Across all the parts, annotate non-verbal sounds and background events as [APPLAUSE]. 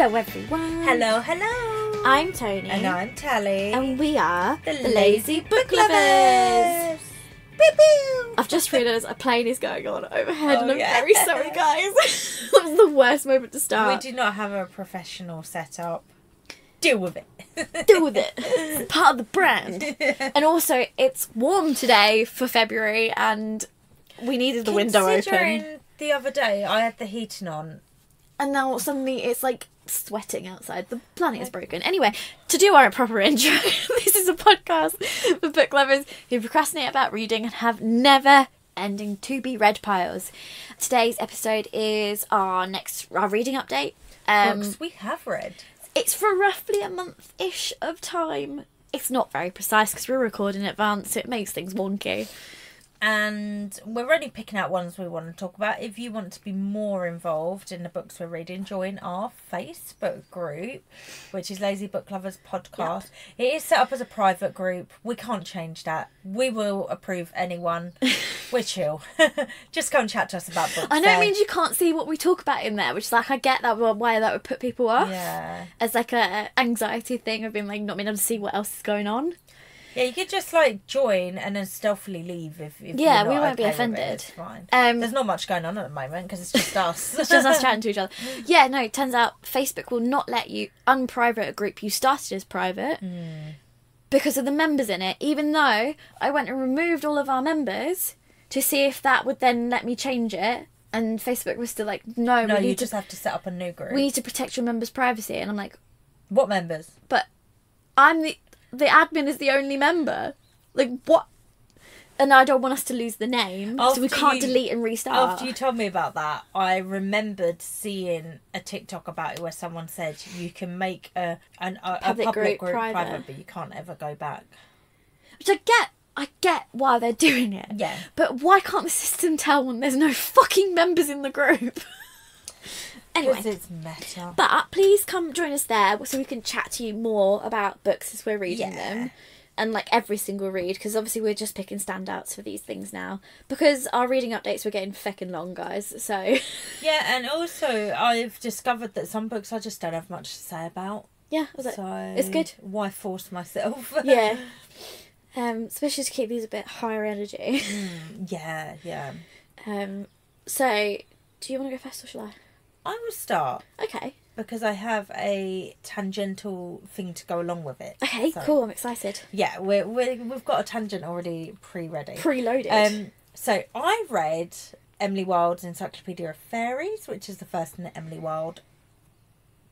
Hello, everyone. Hello, hello. I'm Toni. and I'm Tali. And we are the Lazy Book Lovers. Pew, pew. I've just realised a plane is going on overhead, Oh, and I'm yeah. very sorry, guys. [LAUGHS] that was the worst moment to start. We do not have a professional setup. Deal with it. [LAUGHS] Deal with it. It's part of the brand. [LAUGHS] And also, it's warm today for February, and we needed the window open. The other day, I had the heating on. And now suddenly it's like sweating outside. The planet is broken. Anyway, to do our proper [LAUGHS] intro, this is a podcast for book lovers who procrastinate about reading and have never ending to be read piles. Today's episode is our next our reading update. Um, Books we have read. it's for roughly a month ish of time. It's not very precise because we're recording in advance, so it makes things wonky. And we're only picking out ones we want to talk about. If you want to be more involved in the books we're reading, join our Facebook group, which is Lazy Book Lovers Podcast. It is set up as a private group. We can't change that. We will approve anyone. [LAUGHS] we're chill. [LAUGHS] Just come and chat to us about books. I know it means you can't see what we talk about in there, which is like I get that why that would put people off. Yeah. As like a anxiety thing of being like not being able to see what else is going on. Yeah, you could just like join and then stealthily leave if, if Yeah, we won't be okay it. offended. It's fine. Um, There's not much going on at the moment because it's just us. [LAUGHS] It's just us chatting to each other. [LAUGHS] Yeah, no, it turns out Facebook will not let you unprivate a group you started as private because of the members in it, even though I went and removed all of our members to see if that would then let me change it. And Facebook was still like, no, No, you just to have to set up a new group. we need to protect your members' privacy. And I'm like, What members? but I'm the the admin is the only member. Like what? And I don't want us to lose the name, so we After can't you- delete and restart. After you told me about that, I remembered seeing a TikTok about it where someone said you can make a an, a, Public a public group group, private. private. but you can't ever go back. Which I get. I get why they're doing it. Yeah. But why can't the system tell when there's no fucking members in the group? [LAUGHS] anyway, it's meta. but please come join us there so we can chat to you more about books as we're reading Yeah. them. And like every single read, because obviously we're just picking standouts for these things now. Because our reading updates were getting feckin' long, guys. So [LAUGHS] Yeah, and also I've discovered that some books I just don't have much to say about. yeah, was it? So it's good. Why force myself? [LAUGHS] Yeah. Um, especially to keep these a bit higher energy. yeah, yeah. [LAUGHS] Um, so do you want to go first or shall I? I will start Okay. because I have a tangential thing to go along with it. Okay. So, Cool. I'm excited. Yeah, we're, we're, we've got a tangent already pre-ready. Preloaded. Um, so I read Emily Wilde's Encyclopaedia of Faeries, which is the first in the Emily Wilde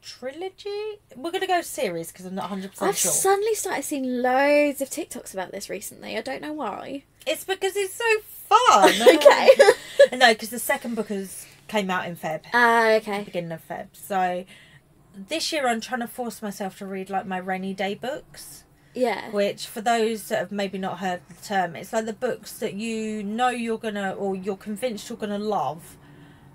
trilogy. We're gonna go series because I'm not 100 percent I've sure. suddenly started seeing loads of TikToks about this recently. I don't know why. It's because it's so fun. [LAUGHS] Okay. [LAUGHS] no, because the second book has came out in Feb, Ah, okay. beginning of Feb. So this year I'm trying to force myself to read like my rainy day books. Yeah. Which, for those that have maybe not heard the term, it's like the books that you know you're gonna, or you're convinced you're gonna love,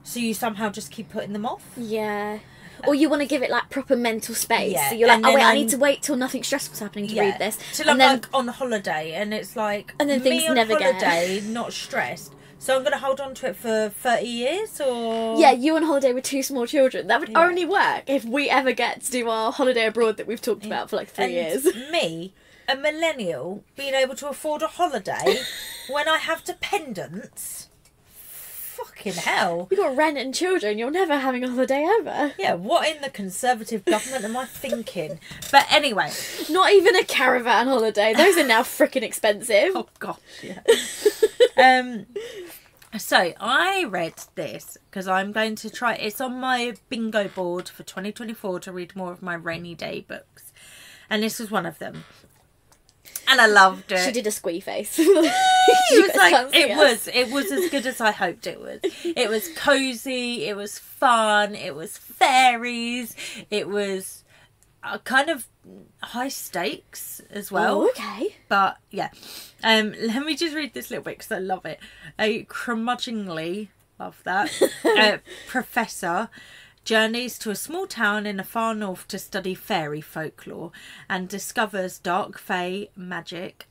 so you somehow just keep putting them off. Yeah. Or you want to give it like proper mental space. Yeah, So you're like, and oh wait, I I'm- need to wait till nothing stressful's happening to read this. Till I'm then like on holiday, and it's like And then me things on never get- holiday, not stressed. So I'm gonna hold on to it for thirty years, or yeah, you on holiday with two small children. That would Yeah. only work if we ever get to do our holiday abroad that we've talked about for like three and years. [LAUGHS] me, a millennial, being able to afford a holiday [LAUGHS] when I have dependents. Fucking hell. You got rent and children. You're never having a holiday ever. Yeah, what in the Conservative government am I thinking? But anyway. Not even a caravan holiday. Those are now freaking expensive. [LAUGHS] Oh gosh, yeah. um so I read this because I'm going to try it's on my bingo board for 2024 to read more of my rainy day books. And this was one of them. And I loved it. She did a squee face. [LAUGHS] it [LAUGHS] was like it us. was it was as good as I hoped it was. It was cozy, it was fun, it was fairies, it was uh, kind of high stakes as well. Oh, okay. But yeah, um, let me just read this little bit because I love it. A curmudgeonly, love that, [LAUGHS] uh, professor journeys to a small town in the far north to study fairy folklore and discovers dark fae magic.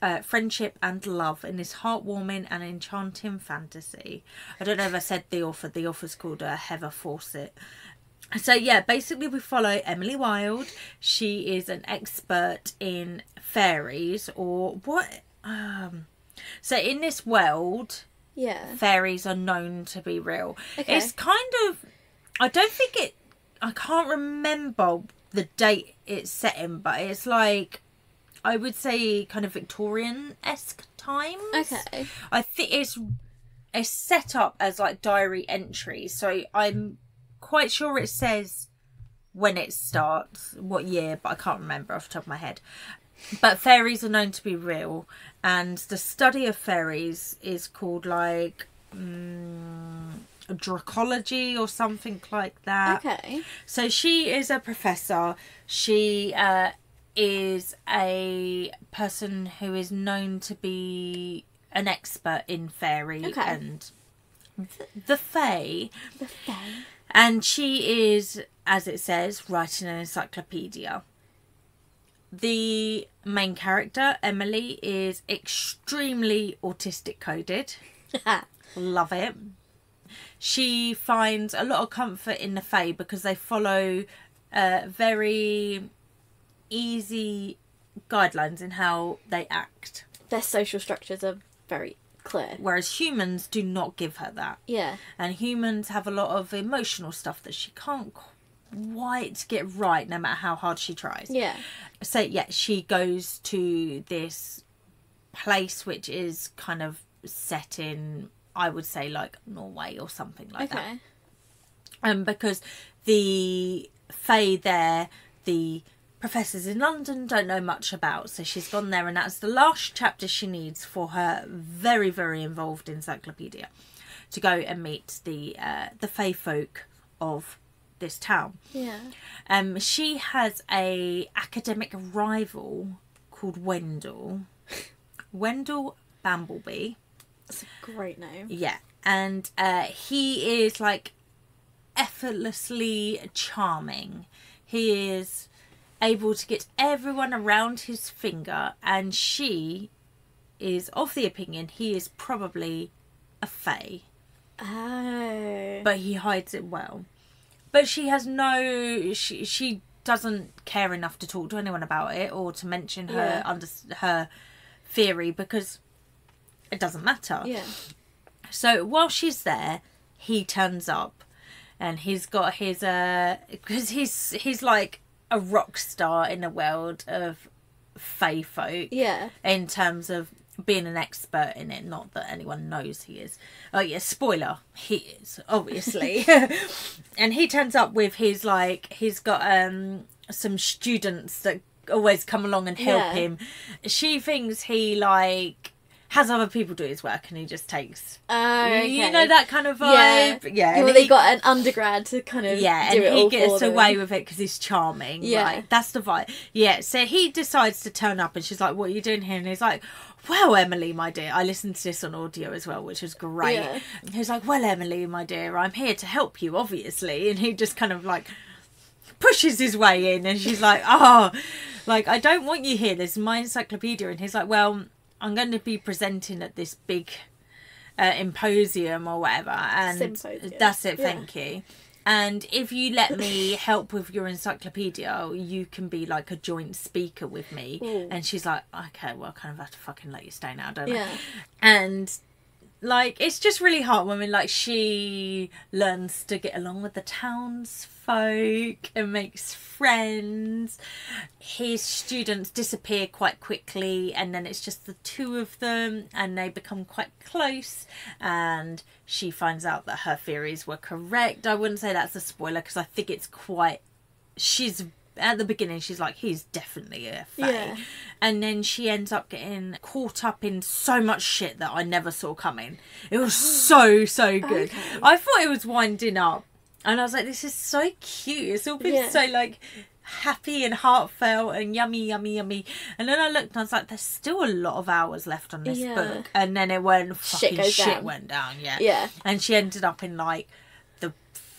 Uh, friendship and love in this heartwarming and enchanting fantasy. I don't know if I said the author. The author's called uh, Heather Fawcett. So yeah, basically we follow Emily Wilde. She is an expert in fairies or what um so in this world Yeah. fairies are known to be real. Okay. It's kind of I don't think it I can't remember the date it's set in, but it's like I would say kind of Victorian esque times. Okay. I think it's it's set up as like diary entries, so I'm quite sure it says when it starts, what year, but I can't remember off the top of my head. But fairies are known to be real, and the study of fairies is called like mm, dracology or something like that. Okay. So she is a professor. She uh, is a person who is known to be an expert in fairy Okay. and th- the fae. The fae. And she is, as it says, writing an encyclopedia. The main character, Emily, is extremely autistic coded. [LAUGHS] Love it. She finds a lot of comfort in the Fae because they follow uh, very easy guidelines in how they act, Their social structures are very clear. whereas humans do not give her that. Yeah. And humans have a lot of emotional stuff that she can't quite get right no matter how hard she tries. Yeah. So, yeah, she goes to this place which is kind of set in, I would say, like Norway or something like that. Okay. um, because the Fae there, the professors in London don't know much about. So she's gone there, and that's the last chapter she needs for her very, very involved encyclopedia to go and meet the uh, the Fae folk of this town. Yeah. Um, she has a academic rival called Wendell. [LAUGHS] Wendell Bambleby. That's a great name. Yeah, and uh, he is like effortlessly charming. He is able to get everyone around his finger, and she is of the opinion he is probably a fae, Oh. but he hides it well. But she has no, she she doesn't care enough to talk to anyone about it or to mention her Yeah. under her theory because it doesn't matter. yeah. So while she's there, he turns up, and he's got his uh, because he's he's like a rock star in the world of fae folk Yeah. in terms of being an expert in it. Not that anyone knows he is. Oh yeah, spoiler, he is obviously. [LAUGHS] [LAUGHS] and he turns up with his like he's got um some students that always come along and help Yeah. him. She thinks he like has other people do his work and he just takes Oh, okay. you know that kind of vibe yeah, Yeah, well, they he- got an undergrad to kind of yeah, do and it he gets away with it because he's charming. Yeah. Like, that's the vibe. Yeah, so he decides to turn up, and she's like, "What are you doing here?" And he's like, "Well, Emily, my dear, I listened to this on audio as well, which was great." Yeah. He's like, "Well, Emily, my dear, I'm here to help you, obviously," and he just kind of like pushes his way in, and she's like, "Oh, like I don't want you here. This is my encyclopedia," and he's like, "Well." I'm going to be presenting at this big uh, imposium or whatever, and Symposium. that's it. Yeah. Thank you. And if you let me [CLEARS THROAT] help with your encyclopedia, you can be like a joint speaker with me. Ooh. And she's like, okay, well, I kind of have to fucking let you stay now, don't Yeah. I? And like, it's just really heartwarming. Like, she learns to get along with the townsfolk and makes friends. His students disappear quite quickly, and then it's just the two of them, and they become quite close. And she finds out that her theories were correct. I wouldn't say that's a spoiler because I think it's quite. She's at the beginning. She's like, he's definitely a fae. Yeah. And then she ends up getting caught up in so much shit that I never saw coming. It was [GASPS] so so good. Okay. I thought it was winding up, and I was like, this is so cute. It's all been Yeah. so like happy and heartfelt and yummy, yummy, yummy. And then I looked and I was like, there's still a lot of hours left on this Yeah. book. And then it went fucking shit down. went down. Yeah. Yeah. And she ended up in like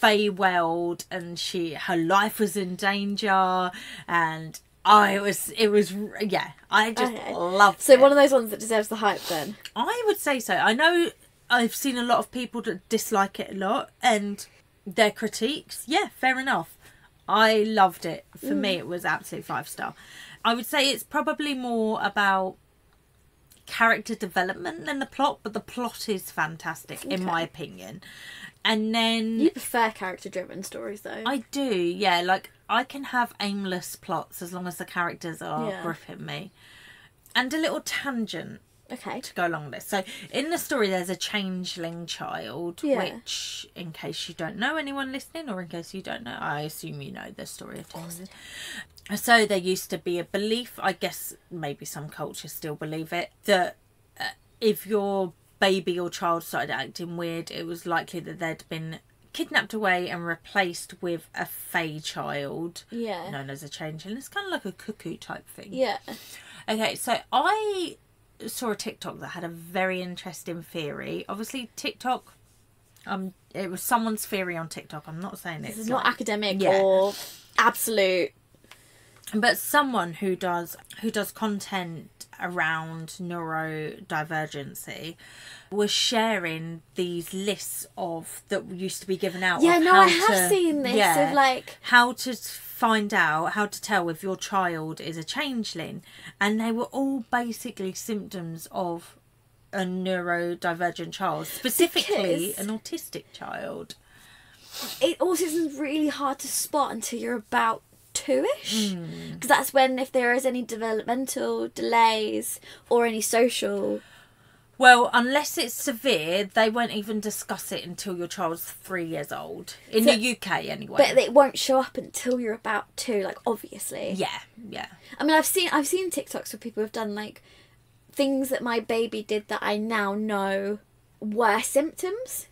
Fey world, and she her life was in danger, and I was it was yeah. I just Okay. loved So it. one of those ones that deserves the hype then. I would say so. I know I've seen a lot of people that dislike it a lot, and their critiques, yeah, fair enough. I loved it. For me, mm. it was absolute five star. I would say it's probably more about character development than the plot, but the plot is fantastic in my opinion. And then You prefer character driven stories though. I do, yeah. Like I can have aimless plots as long as the characters are Yeah. gripping me. And a little tangent okay. to go along with this. So in the story there's a changeling child, Yeah. which in case you don't know anyone listening or in case you don't know, I assume you know the story of changeling. So there used to be a belief, I guess maybe some cultures still believe it, that uh, if your baby or child started acting weird, it was likely that they'd been kidnapped away and replaced with a fey child Yeah. known as a changeling. It's kind of like a cuckoo type thing. Yeah. Okay, so I saw a TikTok that had a very interesting theory. Obviously, TikTok, um, it was someone's theory on TikTok. I'm not saying This it's is not like- academic Yeah. or absolute. but someone who does who does content around neurodivergency was sharing these lists of that used to be given out. Yeah, no, I have to- seen this yeah, of like how to find out how to tell if your child is a changeling and they were all basically symptoms of a neurodivergent child specifically an autistic child it autism's really hard to spot until you're about two-ish? Hmm. because that's when if there is any developmental delays or any social well unless it's severe they won't even discuss it until your child's three years old. In So- the uk anyway. but it won't show up until you're about two like obviously. Yeah yeah. I mean i've seen i've seen tiktoks where people have done like things that my baby did that i now know were symptoms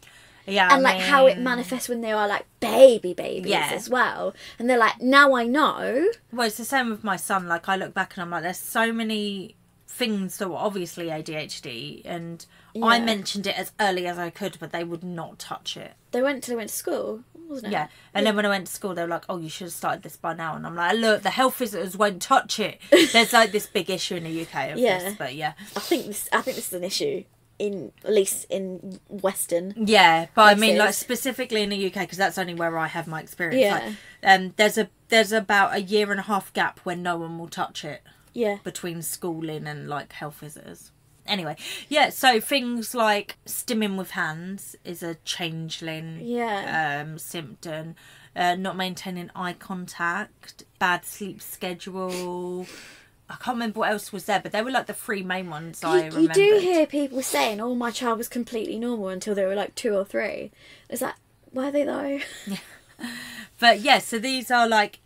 yeah and like how it manifests when they are like baby babies Yeah. as well and they're like now i know Well, it's the same with my son. Like, I look back and I'm like, there's so many things that were obviously ADHD, and I mentioned it as early as I could, but they would not touch it. they went to they went to school wasn't it Yeah. And then when I went to school, they were like, oh, you should have started this by now. And I'm like, look, the health visitors won't touch it. [LAUGHS] There's like this big issue in the UK of Yeah. this, but yeah. I think this. I think this is an issue in at least in Western. Yeah, but I mean, like specifically in the UK, because that's only where I have my experience. Yeah. Like, um, there's a there's about a year and a half gap when no one will touch it. Yeah. between schooling and like health visitors. Anyway, yeah, so things like stimming with hands is a changeling Yeah. um, symptom, uh, not maintaining eye contact, bad sleep schedule. I can't remember what else was there, but they were like the three main ones I you, you do hear people saying, "Oh, my child was completely normal until they were like two or three. Is that were they though? Yeah. [LAUGHS] But yeah, so these are like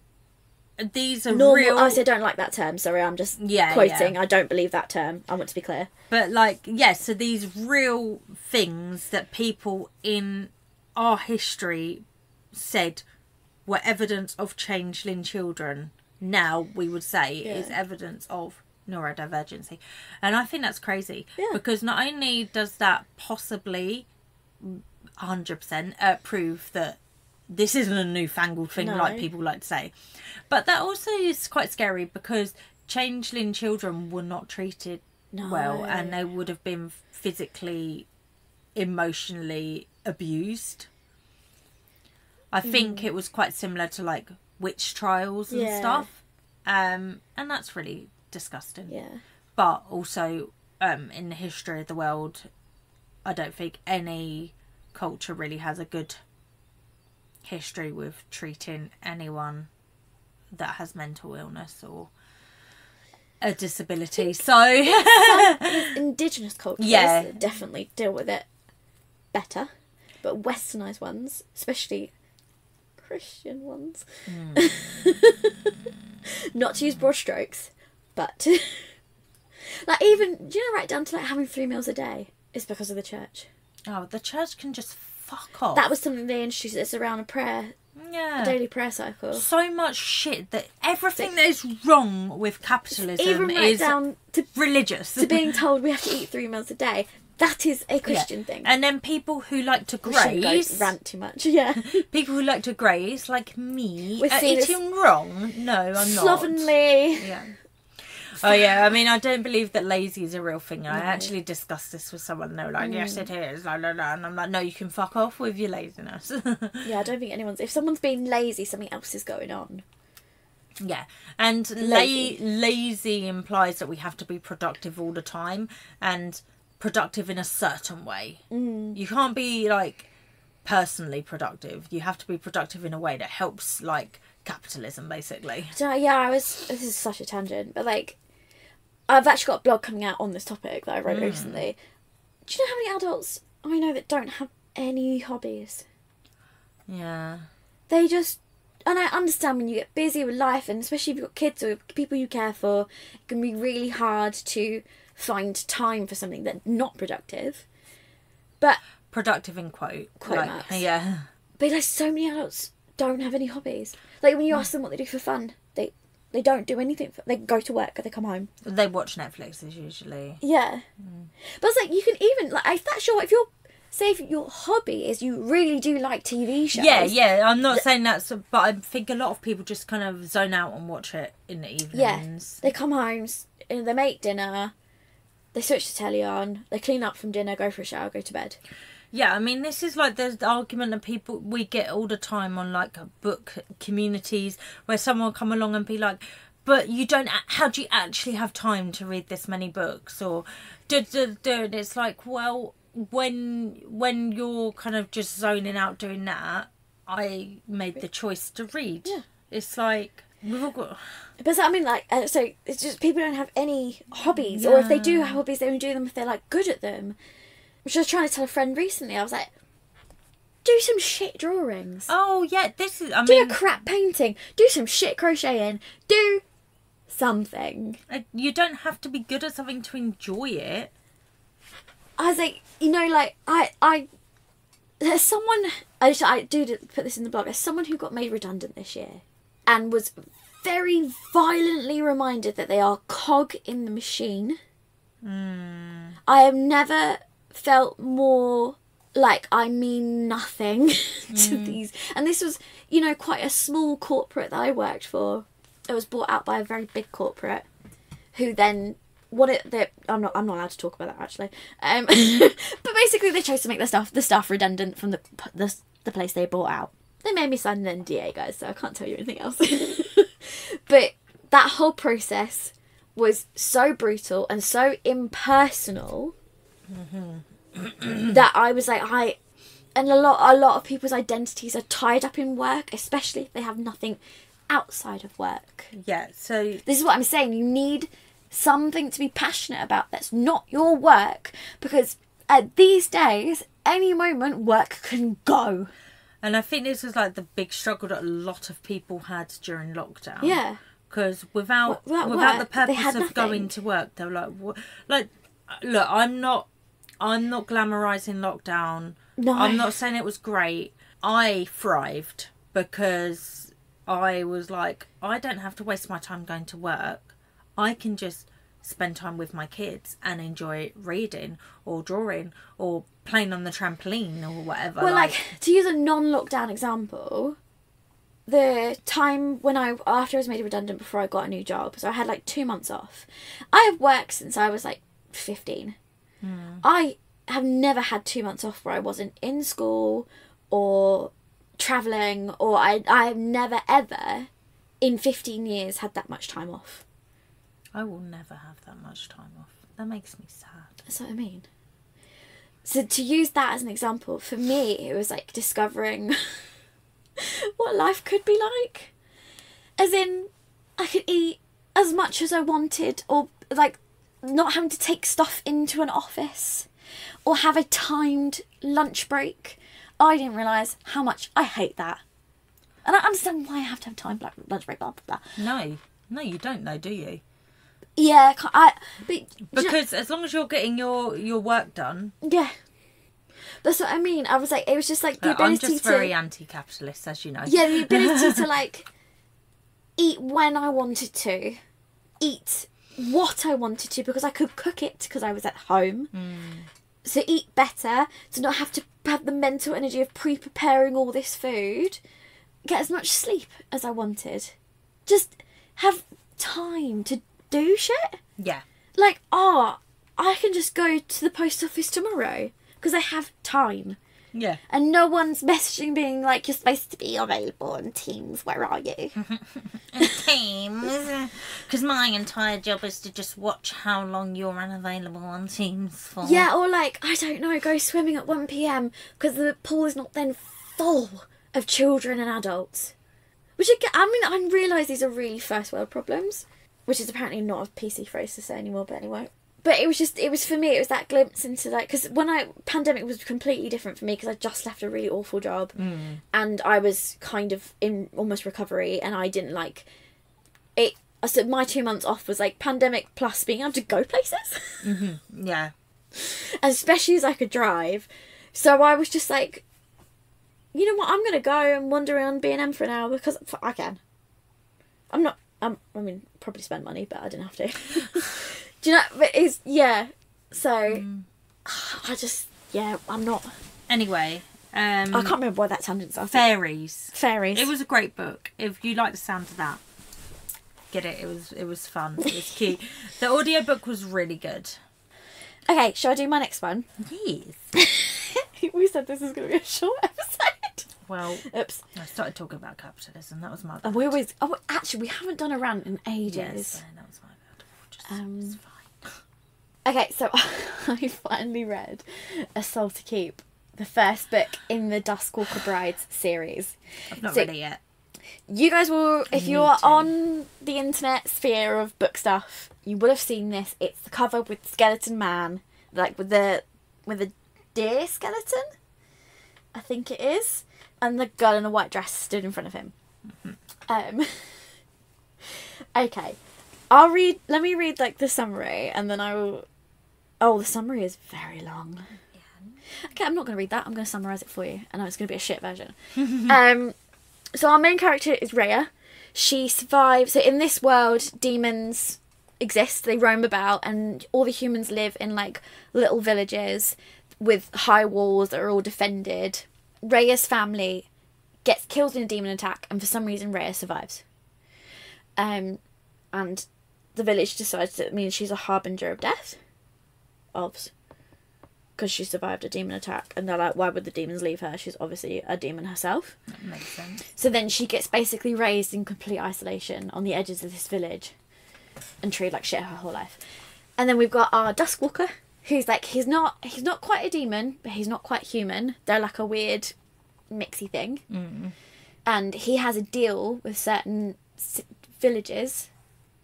these are Normal. real. I don't like that term. Sorry, I'm just Yeah, quoting. yeah. I don't believe that term. I want to be clear. But like, yeah, so these real things that people in our history said were evidence of changeling children, now we would say is evidence of neurodivergency. And I think that's crazy. Yeah. Because not only does that possibly 100% uh, prove that this isn't a newfangled thing No. like people like to say, but that also is quite scary because changeling children were not treated well and they would have been physically emotionally abused i think it was quite similar to like witch trials and. Yeah. stuff um and that's really disgusting Yeah. but also um in the history of the world i don't think any culture really has a good history with treating anyone that has mental illness or a disability so [LAUGHS] Indigenous cultures Yeah. definitely deal with it better, but Westernized ones, especially Christian ones, Hmm. [LAUGHS] not to use broad strokes, but [LAUGHS] like even do you know right down to like having three meals a day is because of the church. oh the church can just fuck off That was something they introduced. It's around a prayer, yeah a daily prayer cycle. so much shit that everything that is wrong with capitalism Even right is down to, religious to being [LAUGHS] told we have to eat three meals a day. That is a Yeah. Christian thing. and then people who like to graze rant too much. [LAUGHS] Yeah. [LAUGHS] people who like to graze like me We're are seen as eating wrong no i'm not Slovenly. yeah Oh yeah, I mean, I don't believe that lazy is a real thing. I actually discussed this with someone. and They were like, "Yes, mm. it is." Blah, blah, blah. And I'm like, "No, you can fuck off with your laziness." [LAUGHS] Yeah, I don't think anyone's. If someone's being lazy, something else is going on. yeah, and Lazy. lazy. lazy implies that we have to be productive all the time and productive in a certain way. Mm. You can't be like personally productive. You have to be productive in a way that helps, like capitalism, basically. So yeah, I was. This is such a tangent, but like, I've actually got a blog coming out on this topic that I wrote recently. Do you know how many adults I know that don't have any hobbies? Yeah. They just. And I understand when you get busy with life, and especially if you've got kids or people you care for, it can be really hard to find time for something that's not productive. But Productive in quote. Quote like, marks. Yeah. But like so many adults don't have any hobbies. Like when you ask them what they do for fun, they they don't do anything. For, they go to work or they come home. They watch Netflixes usually. Yeah, mm. but it's like you can even like if that's your if your say if your hobby is you really do like TV shows. Yeah, yeah. I'm not saying that's, but I think a lot of people just kind of zone out and watch it in the evenings. Yeah. They come home, and they make dinner. They switch the telly on. They clean up from dinner, go for a shower, go to bed. Yeah, I mean, this is like the argument that people we get all the time on like book communities where someone will come along and be like, "But you don't. How do you actually have time to read this many books?" Or, duh, duh, duh. And it's like, well, when when you're kind of just zoning out doing that, I made the choice to read. Yeah. It's like we've all got. But so, I mean, like, uh, so it's just people don't have any hobbies, or if they do have hobbies, they only do them if they're like good at them. Which I was trying to tell a friend recently. I was like, do some shit drawings. Oh yeah, this is. I do mean, a crap painting. Do some shit crocheting. Do something. uh, you don't have to be good at something to enjoy it. I was like, you know, like I, I, there's someone. I, I do put this in the blog. There's someone who got made redundant this year, and was very violently reminded that they are cog in the machine. I have never felt more like I mean nothing [LAUGHS] to these. And this was, you know, quite a small corporate that I worked for. It was bought out by a very big corporate, who then what it they I'm not I'm not allowed to talk about that actually. Um, [LAUGHS] but basically they chose to make the stuff the stuff redundant from the the the place they bought out. They made me sign an NDA, guys, so I can't tell you anything else. [LAUGHS] but that whole process was so brutal and so impersonal mm-hmm. that I was like, I, and a lot, a lot of people's identities are tied up in work, especially if they have nothing outside of work. Yeah. So This is what I'm saying. You need something to be passionate about that's not your work because at these days, any moment work can go. And I think this was like the big struggle that a lot of people had during lockdown. Yeah. Because without Without without, work, the purpose of going to work, they were like, what? Like, look, I'm not, I'm not glamorizing lockdown. No. I'm not saying it was great. I thrived because I was like, I don't have to waste my time going to work. I can just spend time with my kids and enjoy reading or drawing or playing on the trampoline or whatever. Well, like, to use a non-lockdown example, the time when I after I was made redundant before I got a new job, so I had like two months off. I have worked since I was like fifteen. Hmm. I have never had two months off where I wasn't in school or traveling, or I I have never ever in fifteen years had that much time off. I will never have that much time off. That makes me sad. That's what I mean. So to use that as an example, for me, it was like discovering [LAUGHS] what life could be like. As in, I could eat as much as I wanted, or like not having to take stuff into an office, or have a timed lunch break. I didn't realise how much I hate that. And I understand why I have to have time like lunch break, blah blah blah. No, no, you don't know, do you? Yeah, I but do you know- Because as long as you're getting your your work done, yeah. That's what I mean. I was like, it was just like the uh, I'm ability just to very anti-capitalist, as you know. yeah the ability to [LAUGHS] like eat when i wanted to eat what i wanted to because i could cook it because i was at home so eat better to not have to have the mental energy of pre-preparing all this food get as much sleep as i wanted just have time to do shit. Yeah. Like, oh, I can just go to the post office tomorrow because I have time. Yeah. And no one's messaging being like, you're supposed to be available on Teams, where are you? [LAUGHS] Teams. Because my entire job is to just watch how long you're unavailable on Teams for. yeah, or like, I don't know, go swimming at 1pm because the pool is not then full of children and adults. Which, again, I mean, I realise these are really first world problems, which is apparently not a PC phrase to say anymore, but anyway. But it was just, it was for me, it was that glimpse into like, because when I, pandemic was completely different for me because I just left a really awful job hmm. and I was kind of in almost recovery and I didn't like it. So my two months off was like pandemic plus being able to go places. [LAUGHS] Mm-hmm. Yeah. especially as I could drive. So I was just like, you know what? I'm gonna go and wander around B and M for an hour because I can. I'm not. I'm, I mean, probably spend money, but I didn't have to. [LAUGHS] Do you know? But it's yeah. So I just yeah. I'm not. Anyway, um, I can't remember why that tangent started. fairies. Fairies. It was a great book. If you like the sound of that, get it. It was it was fun. It was [LAUGHS] cute. the audiobook was really good. okay. Shall I do my next one? Yes. [LAUGHS] we said this is gonna be a short episode. Well, Oops. I started talking about capitalism. That was my. And we always. Oh, actually, we haven't done a rant in ages. Yes, that was my bad. Just, Um, it's fine. Okay, so [LAUGHS] I finally read A Soul to Keep, the first book in the Duskwalker Brides series. I've not so- read it yet. You guys will, if you're to. on the internet sphere of book stuff, you would have seen this. It's the cover with Skeleton Man, like with the with a deer skeleton, I think it is, and the girl in a white dress stood in front of him. Um. [LAUGHS] okay, I'll read. Let me read like the summary, and then I will. Oh, the summary is very long. Okay, I'm not going to read that. I'm going to summarize it for you, and it's going to be a shit version. [LAUGHS] um, so our main character is Rhea. She survives. So in this world, demons exist. They roam about, and all the humans live in like little villages with high walls that are all defended. Rhea's family gets killed in a demon attack, and for some reason, Rhea survives. Um, and the village decides that it means she's a harbinger of death. Of because she survived a demon attack, and they're like, why would the demons leave her? She's obviously a demon herself. That makes sense. So then she gets basically raised in complete isolation on the edges of this village and treated like shit her whole life. And then we've got our Duskwalker, who's like he's not he's not quite a demon, but he's not quite human. They're like a weird mixy thing. Mm. And he has a deal with certain s- villages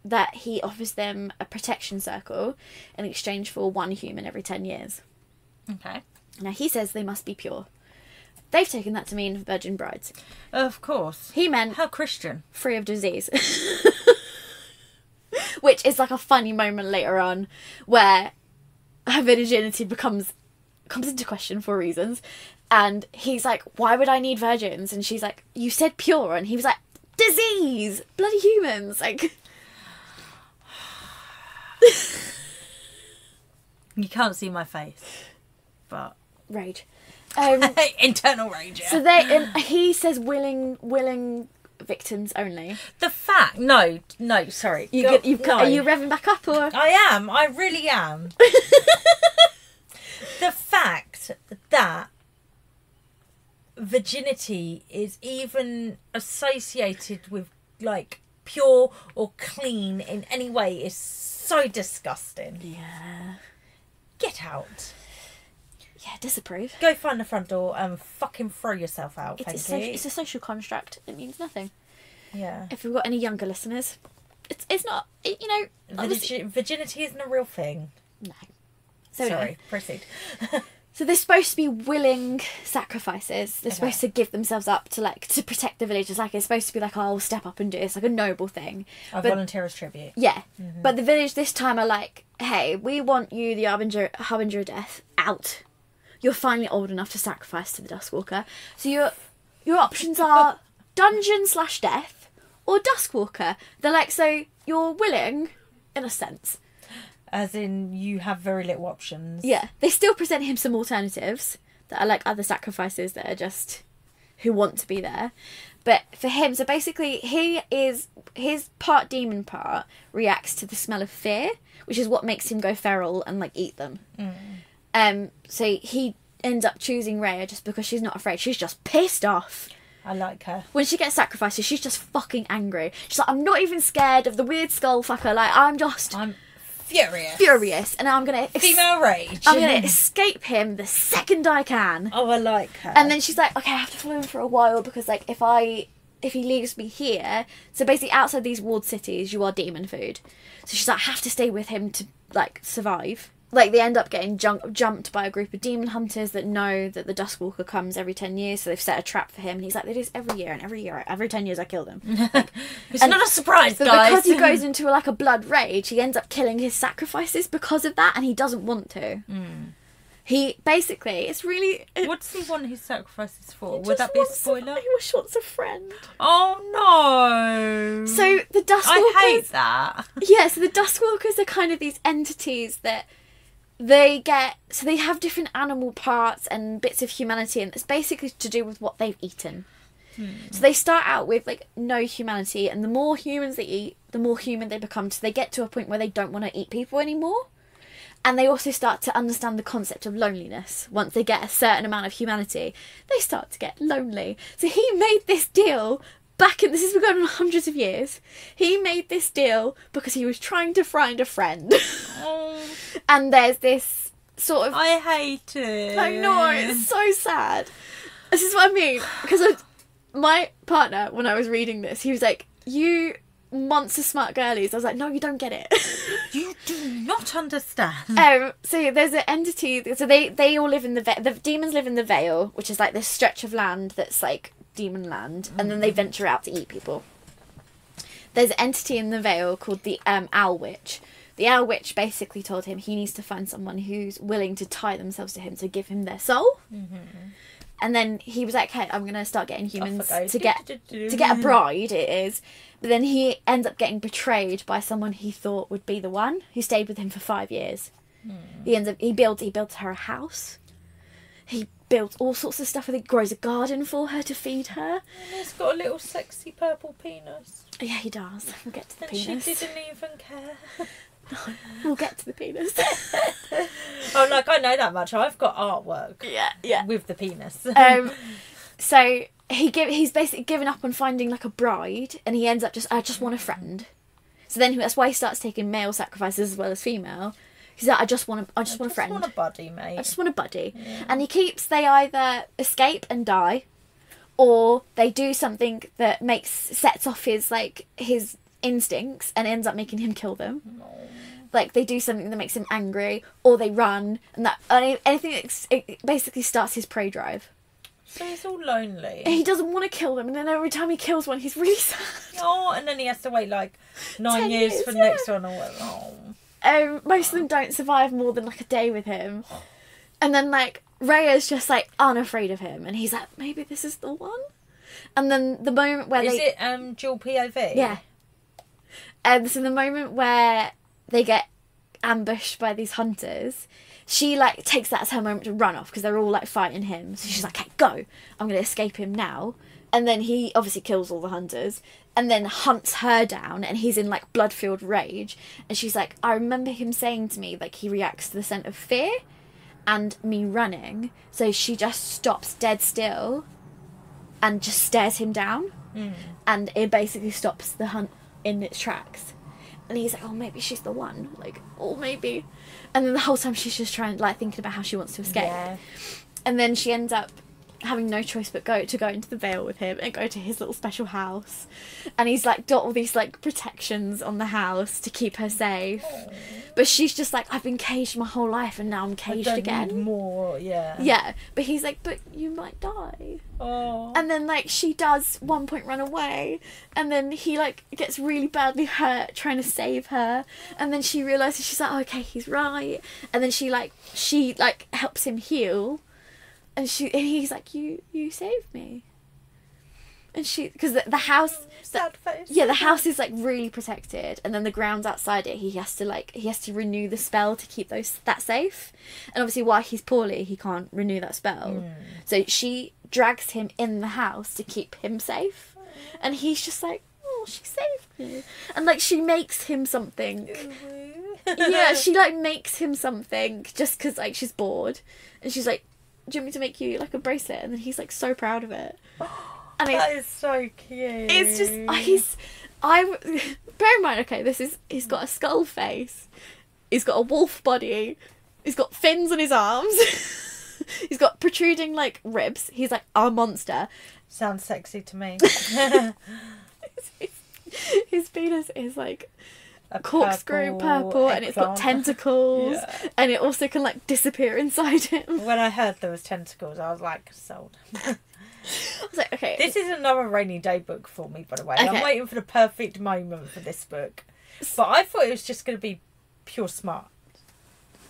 that he offers them a protection circle in exchange for one human every 10 years. Okay. Now he says they must be pure. They've taken that to mean virgin brides. Of course. He meant How Christian. free of disease. [LAUGHS] Which is like a funny moment later on where her virginity becomes comes into question for reasons. And he's like, Why would I need virgins? And she's like, You said pure and he was like, Disease! Bloody humans! Like You can't see my face, but rage. Um [LAUGHS] internal rage. Yeah. so they and he says willing willing victims only. the fact, no, no, sorry. You Go- you've got no. are you revving back up or I am. I really am. [LAUGHS] the fact that virginity is even associated with like pure or clean in any way is so disgusting. Yeah. Get out. Yeah, disapprove. Go find the front door and fucking throw yourself out. It's a, thank so, it's a social construct. It means nothing. yeah. If we've got any younger listeners, it's it's not you know Virgi- virginity isn't a real thing. no. So Sorry, anyway, proceed. [LAUGHS] so they're supposed to be willing sacrifices. They're Okay. supposed to give themselves up to like to protect the village. It's like it's supposed to be like oh, I'll step up and do it. It's like a noble thing. I But- volunteer as tribute. Yeah, mm-hmm. but the village this time are like, hey, we want you, the harbinger, harbinger of death, out. You're finally old enough to sacrifice to the Duskwalker. So your your options are [LAUGHS] dungeon slash death or Duskwalker. They're like, so you're willing, in a sense. As in, you have very little options. Yeah, they still present him some alternatives that are like other sacrifices that are just who want to be there. But for him, so basically, he is his part demon part reacts to the smell of fear, which is what makes him go feral and like eat them. Mm. Um, so he ends up choosing Rhea just because she's not afraid. She's just pissed off. I like her. When she gets sacrificed, she's just fucking angry. She's like, I'm not even scared of the weird skull fucker. Like, I'm just I'm furious. furious, and I'm gonna ex- Female rage. I'm gonna escape him the second I can. Oh, I like her. And then she's like, okay, I have to follow him for a while because like if I if he leaves me here, so basically outside these walled cities, you are demon food. So she's like, I have to stay with him to like survive. Like they end up getting junk- jumped by a group of demon hunters that know that the Duskwalker comes every ten years, so they've set a trap for him. And he's like, they do this every year, and every year, every ten years, I kill them. [LAUGHS] it's and- not a surprise, But guys. because he goes into like a blood rage, he ends up killing his sacrifices because of that, and he doesn't want to. Hmm. He basically, it's really. It, what does he want his sacrifices for? Would that be a spoiler? He wants a friend. Oh no! So the Duskwalkers. I hate that. yeah, so the Duskwalkers are kind of these entities that they get. So they have different animal parts and bits of humanity, and it's basically to do with what they've eaten. Hmm. So they start out with like no humanity, and the more humans they eat, the more human they become. So they get to a point where they don't want to eat people anymore. And they also start to understand the concept of loneliness. Once they get a certain amount of humanity, they start to get lonely. So he made this deal back in this has been going on hundreds of years. He made this deal because he was trying to find a friend. Oh, [LAUGHS] and there's this sort of I hate it. I know it's so sad. This is what I mean because my partner when I was reading this, he was like, "You monster smart girlies." I was like, "No, you don't get it." [LAUGHS] You do not understand. um, so there's an entity. So they they all live in the ve- the demons live in the Vale, which is like this stretch of land that's like demon land, and then they venture out to eat people. There's an entity in the Vale called the um, Owl Witch. The Owl Witch basically told him he needs to find someone who's willing to tie themselves to him to give him their soul. And then he was like, "Okay, I'm gonna start getting humans to get to get a [LAUGHS] bride." It is, but then he ends up getting betrayed by someone he thought would be the one who stayed with him for five years. He ends up he builds he built her a house. He built all sorts of stuff. I think grows a garden for her to feed her. He's got a little sexy purple penis. Yeah, he does. We'll get to the And she penis. didn't even care. [LAUGHS] We'll get to the penis. [LAUGHS] oh, like I know that much. I've got artwork yeah, yeah. with the penis. Um, [LAUGHS] so he give he's basically given up on finding like a bride, and he ends up just I just want a friend. So then that's why he starts taking male sacrifices as well as female. He's like I just want a I just want a friend. I just want a buddy, mate. I just want a buddy. And he keeps they either escape and die, or they do something that makes sets off his like his instincts and ends up making him kill them. Like they do something that makes him angry, or they run, and that any- anything that it basically starts his prey drive. So he's all lonely. He doesn't want to kill them, and then every time he kills one, he's really [LAUGHS] sad. Oh, and then he has to wait like nine years, years, for the yeah. next one. Or oh, Um, most of them don't survive more than like a day with him, and then like Rhea's just like unafraid of him, and he's like, maybe this is the one. And then the moment where is they it um dual POV? Yeah. Um, so the moment where they get ambushed by these hunters, she like takes that as her moment to run off because they're all like fighting him. So she's like, "Okay, go! I'm gonna escape him now." And then he obviously kills all the hunters, and then hunts her down, and he's in like blood-filled rage. And she's like, "I remember him saying to me like he reacts to the scent of fear." And me running, so she just stops dead still and just stares him down mm. and it basically stops the hunt in its tracks. And he's like, "Oh, maybe she's the one." Like, oh maybe, and then the whole time she's just trying, like, thinking about how she wants to escape. Yeah. And then she ends up having no choice but go to go into the Vale with him and go to his little special house. And he's like got all these like protections on the house to keep her safe. But she's just like, "I've been caged my whole life, and now I'm caged again." more. Yeah. Yeah, but he's like, "But you might die." Oh. And then like she does one point run away and then he like gets really badly hurt trying to save her and then she realizes she's like oh, okay he's right and then she like she like helps him heal and she and he's like you you saved me. And she because the, the house Sad face. yeah the house is like really protected. And then the grounds outside it he has to like he has to renew the spell to keep those that safe. And obviously while he's poorly he can't renew that spell. Hmm. So she drags him in the house to keep him safe. And he's just like, oh, she saved me, and like she makes him something. yeah, [LAUGHS] she like makes him something just because like she's bored, and she's like, "Do you want me to make you like a bracelet?" And then he's like so proud of it, [GASPS] and That is so cute. it's just he's I [LAUGHS] bear in mind. Okay, this is he's got a skull face, he's got a wolf body, he's got fins on his arms, [LAUGHS] he's got protruding like ribs. He's like a monster. sounds sexy to me. [LAUGHS] His penis is like corkscrew purple, and it's got [LAUGHS] tentacles Yeah. and it also can like disappear inside him. When I heard there was tentacles, I was like, sold. [LAUGHS] I was like, okay, This is another rainy day book for me, by the way. I'm waiting for the perfect moment for this book. But I thought it was just going to be pure smut.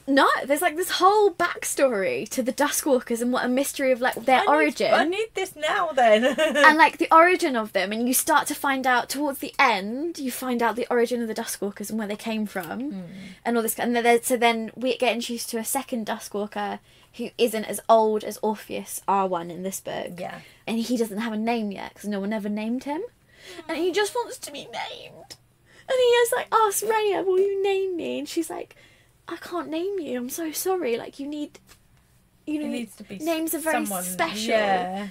No, there's like this whole backstory to the Duskwalkers and what a mystery of like their I need- origin. I need this now then. [LAUGHS] and like the origin of them, and you start to find out towards the end. You find out the origin of the Duskwalkers and where they came from, Hmm. and all this. And then so then we get introduced to a second Duskwalker who isn't as old as Orpheus R one in this book, yeah. and he doesn't have a name yet because no one ever named him, and he just wants to be named. And he has like asked Reia, "Will you name me?" And she's like, "I can't name you. I'm so sorry. Like you need." You know, It needs to be names are very someone, special. Yeah.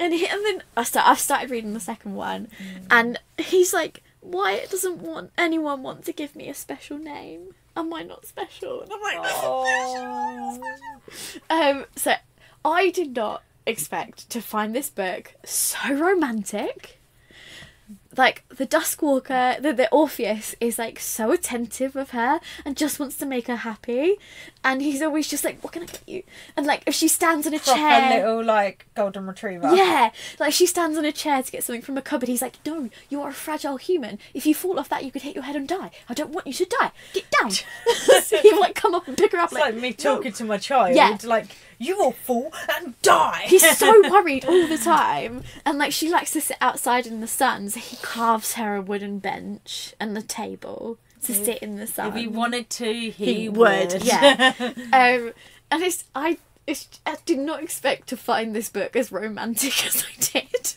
And, he, and then I start, I've started reading the second one, and he's like, "Why doesn't want anyone want to give me a special name? Am I not special?" And I'm like, Oh. um, so I did not expect to find this book so romantic. Like the Duskwalker, the, the Orpheus is like so attentive of her and just wants to make her happy, and he's always just like, "What can I get you?" And like if she stands in a Proper chair, little like golden retriever. yeah, like she stands on a chair to get something from a cupboard. He's like, "No, you are a fragile human. If you fall off that, you could hit your head and die. I don't want you to die. Get down." [LAUGHS] [LAUGHS] so he like come up and pick her up. It's like, me "No." talking to my child. Yeah. Like, you will fall and die. He's so [LAUGHS] worried all the time, and like she likes to sit outside in the sun. So he carves her a wooden bench and the table to sit in the sun. If he wanted to, he, He would. would, yeah. [LAUGHS] um, and it's I, it's, I did not expect to find this book as romantic [LAUGHS] as I did.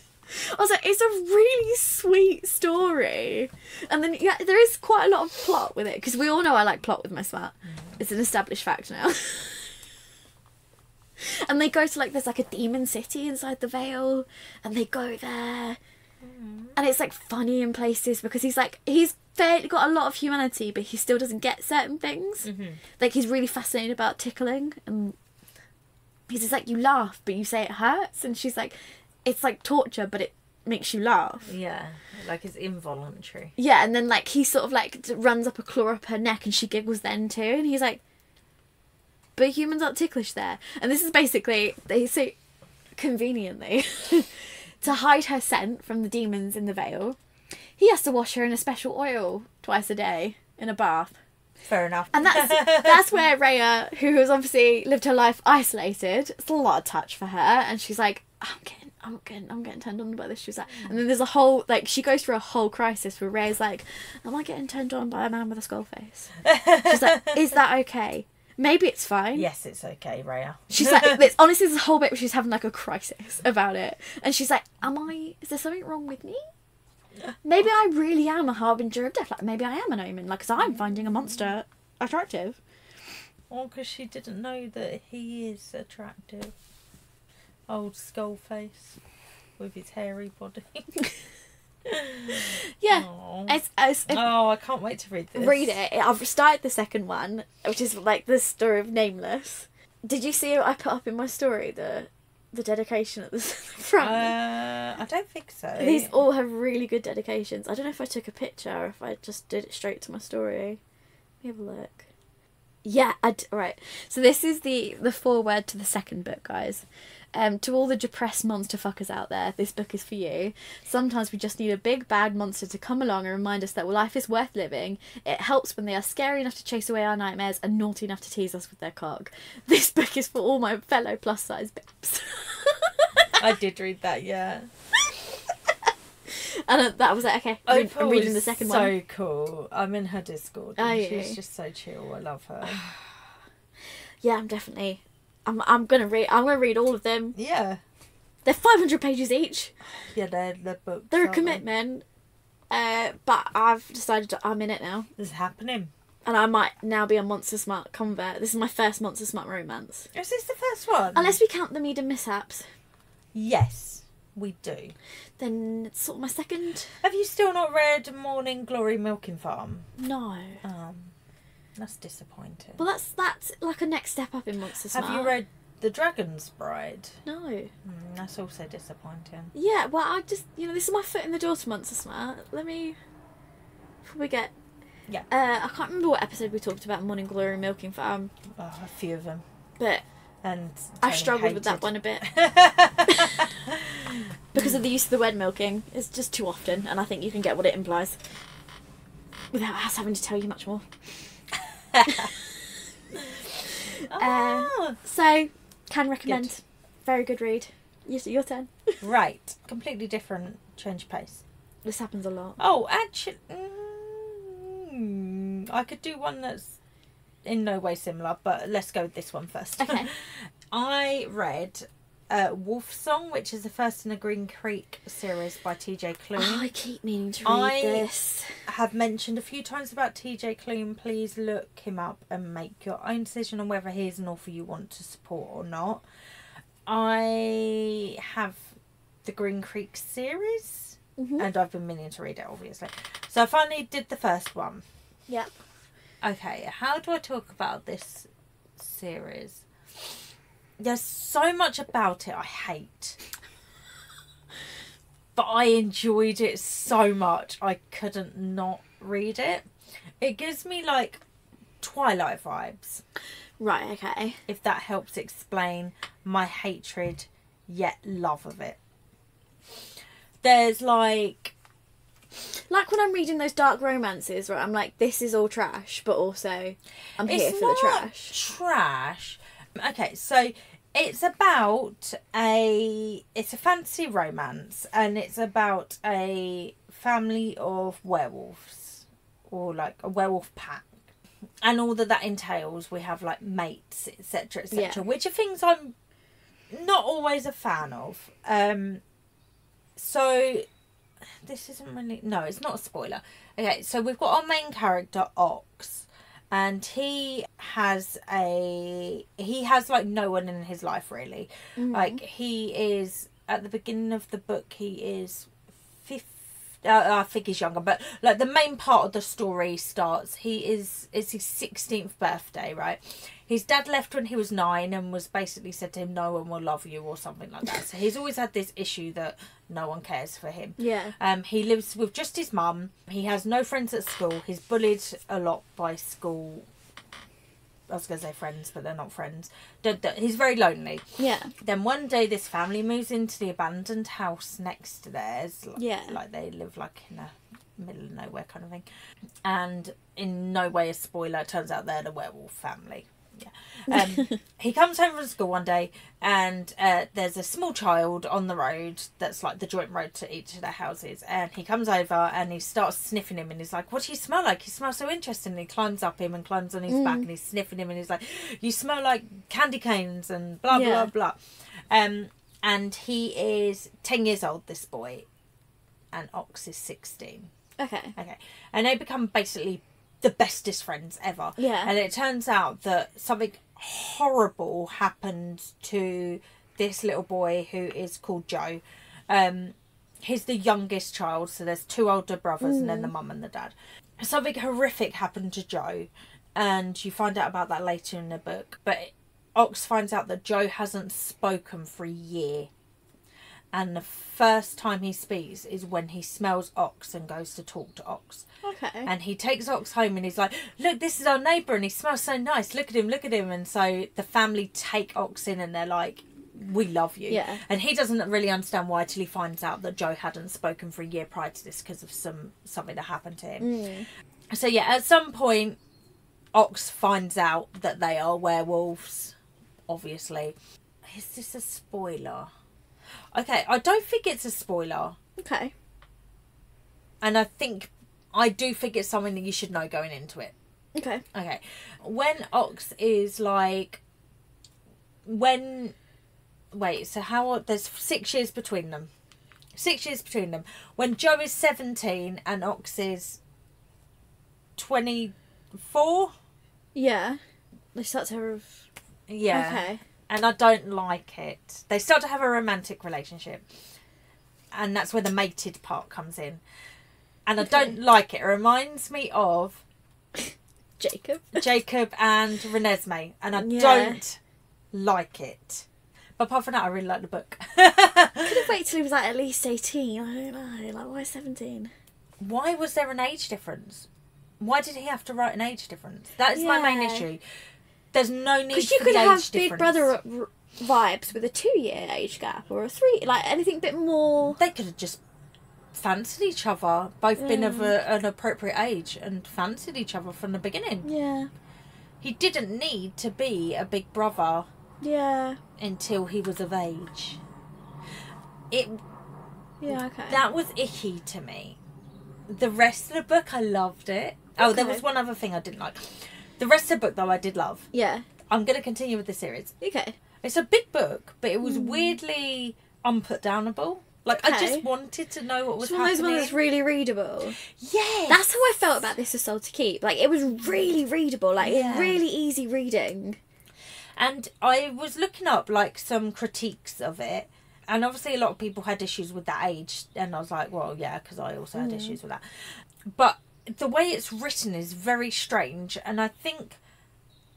I was like, it's a really sweet story, and then yeah, there is quite a lot of plot with it because we all know I like plot with my smut. It's an established fact now. [LAUGHS] and they go to like there's like a demon city inside the veil, and they go there, mm. and it's like funny in places because he's like he's fairly got a lot of humanity, but he still doesn't get certain things. Mm-hmm. Like he's really fascinated about tickling, and he's just like you laugh, but you say it hurts, and she's like, it's like torture, but it makes you laugh. Yeah, like it's involuntary. Yeah, and then like he sort of like runs up a claw up her neck, and she giggles then too, and he's like, but humans aren't ticklish there, and this is basically they say conveniently [LAUGHS] to hide her scent from the demons in the veil. He has to wash her in a special oil twice a day in a bath. Fair enough. And that's [LAUGHS] that's where Rhea, who has obviously lived her life isolated, it's a lot of touch for her, and she's like, I'm getting, I'm getting, I'm getting turned on by this. She's like, and then there's a whole like she goes through a whole crisis where Rhea's like, Am I getting turned on by a man with a skull face? She's like, Is that okay? Maybe it's fine. yes, it's okay, Reia. She's like, [LAUGHS] there's, honestly, there's a whole bit where she's having like a crisis about it, and she's like, "Am I? Is there something wrong with me? Maybe I really am a harbinger of death. Like maybe I am an omen. Like, cause I'm finding a monster attractive." Well, because she didn't know that he is attractive. Old skull face with his hairy body. [LAUGHS] Yeah, Aw. it's, it's, Oh, I can't wait to read this. read it. I've started the second one, which is like the story of Nameless. Did you see what I put up in my story? The the dedication at the [LAUGHS] front. Uh, I don't think so. These all have really good dedications. I don't know if I took a picture or if I just did it straight to my story. Let me have a look. Yeah, d- right. So this is the the foreword to the second book, guys. Um, to all the depressed monster fuckers out there, this book is for you. Sometimes we just need a big bad monster to come along and remind us that well, life is worth living. It helps when they are scary enough to chase away our nightmares and naughty enough to tease us with their cock. [LAUGHS] This book is for all my fellow plus size babes. [LAUGHS] I did read that, yeah. [LAUGHS] and uh, that was like, okay, I'm, read- I'm reading the second so one. So cool. I'm in her Discord. And you? She's just so chill. I love her. [SIGHS] Yeah, I'm definitely. I'm. I'm gonna read. I'm gonna read all of them. yeah. They're 500 pages each. Yeah, they're the books. They're a aren't they? commitment. Uh, but I've decided to, I'm in it now. This is happening. And I might now be a Monster Smut convert. This is my first Monster Smut romance. Is this the first one? Unless we count the Eden mishaps, Yes, we do. Then it's sort of my second. Have you still not read Morning Glory Milking Farm? No. Um, that's disappointing. Well, that's that's like a next step up in Monster Smut. Have you read The Dragon's Bride? No. Mm, that's also disappointing. Yeah, well, I just, you know, this is my foot in the door to Monster Smut. Let me. Before we get. Yeah. Uh, I can't remember what episode we talked about Morning Glory Milking Farm, Oh, a few of them. but And I struggled with that one a bit [LAUGHS] because of the use of the word milking. It's just too often, and I think you can get what it implies without us having to tell you much more. [LAUGHS] Ah, So, can recommend. Very good read. Yes, your turn. [LAUGHS] right. Completely different. Change pace. This happens a lot. Oh, actually, mm, I could do one that's in no way similar, but let's go with this one first. Okay. [LAUGHS] I read uh, Wolfsong, which is the first in the Green Creek series by TJ Klune. Oh, I keep meaning to read I- this. have mentioned a few times about TJ Klune. Please look him up and make your own decision on whether he is an author you want to support or not. I have the Green Creek series, Mhm. and I've been meaning to read it, obviously. So I finally did the first one. Yep. Okay, how do I talk about this series? There's so much about it I hate. But I enjoyed it so much I couldn't not read it. It gives me like Twilight vibes, Right. Okay. if that helps explain my hatred yet love of it. There's like Like when I'm reading those dark romances, where I'm like, this is all trash, but also I'm here it's for the trash. Trash. Okay, so it's about a it's a fantasy romance and it's about a family of werewolves or like a werewolf pack. And all that that entails, we have like mates, etc., etc., Yeah. which are things I'm not always a fan of. Um, so this isn't really no, it's not a spoiler. Okay, so we've got our main character Ox, and he has a he has like no one in his life really. Mm-hmm. Like he is at the beginning of the book, he is. Uh, I think he's younger, but like the main part of the story starts. He is it's his sixteenth birthday, right? His dad left when he was nine and was basically said to him, "No one will love you" or something like that. So he's always had this issue that no one cares for him. Yeah. Um, he lives with just his mum. He has no friends at school. He's bullied a lot by school. I was going to say friends, but they're not friends. D- d- He's very lonely. Yeah. Then one day, this family moves into the abandoned house next to theirs. Like, Yeah. Like they live like in a middle of nowhere kind of thing. And in no way a spoiler, it turns out they're the werewolf family. Yeah. Um, [LAUGHS] he comes home from school one day and uh, there's a small child on the road that's like the joint road to each of their houses. And he comes over and he starts sniffing him and he's like, What do you smell like? You smell so interesting. And he climbs up him and climbs on his back and he's sniffing him and he's like, You smell like candy canes and blah, Yeah. blah, blah. Um, and he is 10 years old, this boy, and Ox is 16. Okay. Okay. And they become basically the bestest friends ever. Yeah. And it turns out that something horrible happened to this little boy who is called Joe. Um, he's the youngest child, so there's two older brothers and then the mum and the dad. Something horrific happened to Joe, and you find out about that later in the book. But Ox finds out that Joe hasn't spoken for a year. And the first time he speaks is when he smells Ox and goes to talk to Ox. Okay. And he takes Ox home and he's like, Look, this is our neighbour and he smells so nice. Look at him, look at him. And so the family take Ox in and they're like, We love you. Yeah. And he doesn't really understand why till he finds out that Joe hadn't spoken for a year prior to this because of some something that happened to him. Mm. So yeah, at some point Ox finds out that they are werewolves, obviously. Is this a spoiler? Okay, I don't think it's a spoiler. Okay. And I think I do think it's something that you should know going into it. Okay. Okay. When Ox is like when wait. So how old? There's six years between them. Six years between them. When Joe is seventeen and Ox is twenty four. Yeah. They start to have. Yeah. Okay. And I don't like it. They start to have a romantic relationship. And that's where the mated part comes in. And I don't like it. It reminds me of [COUGHS] Jacob. [LAUGHS] Jacob and Renesmee, and I Yeah. don't like it. But apart from that, I really like the book. [LAUGHS] Could have waited till he was like at least 18. I don't know. Like, why 17? Why was there an age difference? Why did he have to write an age difference? That is my main issue. There's no need Because you could have age Big. Brother r- vibes with a two year age gap or a three, like anything a bit more. They could have just fancied each other, both been of a, an appropriate age, and fancied each other from the beginning. Yeah. He didn't need to be a big brother Yeah. until he was of age. It Yeah, okay. that was icky to me. The rest of the book, I loved it. Oh, there was one other thing I didn't like. The rest of the book, though, I did love. yeah. I'm going to continue with the series. Okay. It's a big book, but it was weirdly unputdownable. Like I Hmm. Okay. just wanted to know what was It's one of those ones that's really readable. yes, That's how I felt about This Is Soul to Keep. Like, it was really readable. Like, Yeah. really easy reading. And I was looking up like some critiques of it, and obviously a lot of people had issues with that age, and I was like, well, yeah, because I also had Mm. issues with that. But the way it's written is very strange, and I think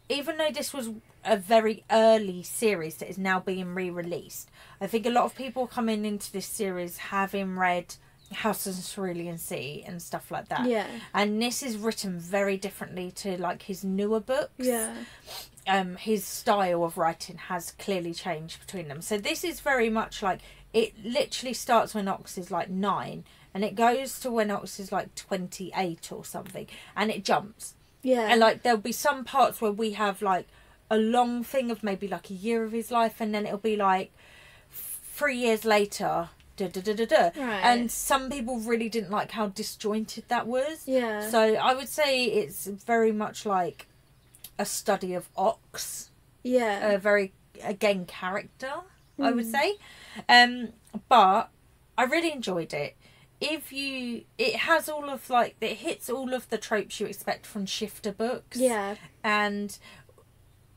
even though this was a very early series that is now being re-released, I think a lot of people coming into this series having read House of Cerulean Sea and stuff like that. Yeah. And this is written very differently to like his newer books Yeah. um his style of writing has clearly changed between them. So this is very much like it literally starts when Ox is like nine and it goes to when Ox is like twenty eight or something and it jumps. Yeah. And like there'll be some parts where we have like a long thing of maybe like a year of his life and then it'll be like three years later da, da, da, da, da. Right. and some people really didn't like how disjointed that was yeah. so I would say it's very much like a study of Ox, yeah. a very again character, I would Mm. say. Um, but I really enjoyed it. If you, it has all of like it hits all of the tropes you expect from shifter books. yeah. and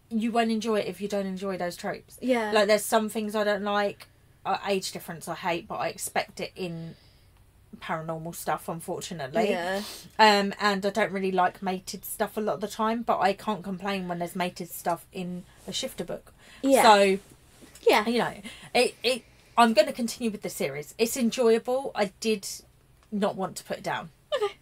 you won't enjoy it if you don't enjoy those tropes. Yeah. Like there's some things I don't like, uh, age difference I hate, but I expect it in paranormal stuff, unfortunately. yeah. Um, and I don't really like mated stuff a lot of the time, but I can't complain when there's mated stuff in a shifter book. Yeah. So yeah. you know, it it. I'm going to continue with the series. It's enjoyable. I did not want to put it down. Okay.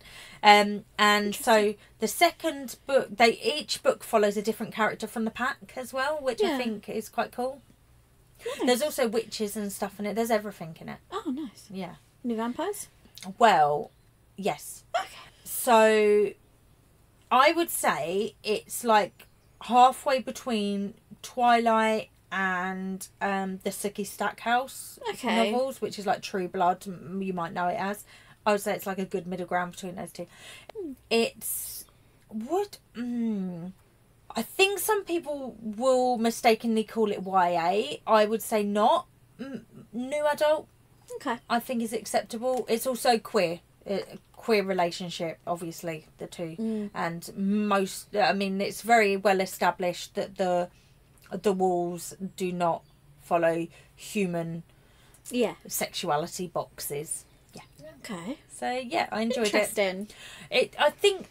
Um, and so the second book, they each book follows a different character from the pack as well, which I think is quite cool. Nice. There's also witches and stuff in it. There's everything in it. Oh, nice. Yeah. New vampires? Well, yes. Okay. So I would say it's like halfway between Twilight and um, the Sookie Stackhouse Okay. novels, which is like True Blood, you might know it as. I would say it's like a good middle ground between those two. It's would mm, I think some people will mistakenly call it YA. I would say not. Mm, new adult Okay. I think is acceptable. It's also queer, uh, queer relationship, obviously the two, Mm. and most. I mean, it's very well established that the the walls do not follow human Yeah. sexuality boxes. Yeah. Okay. So yeah, I enjoyed it. Interesting. It. I think.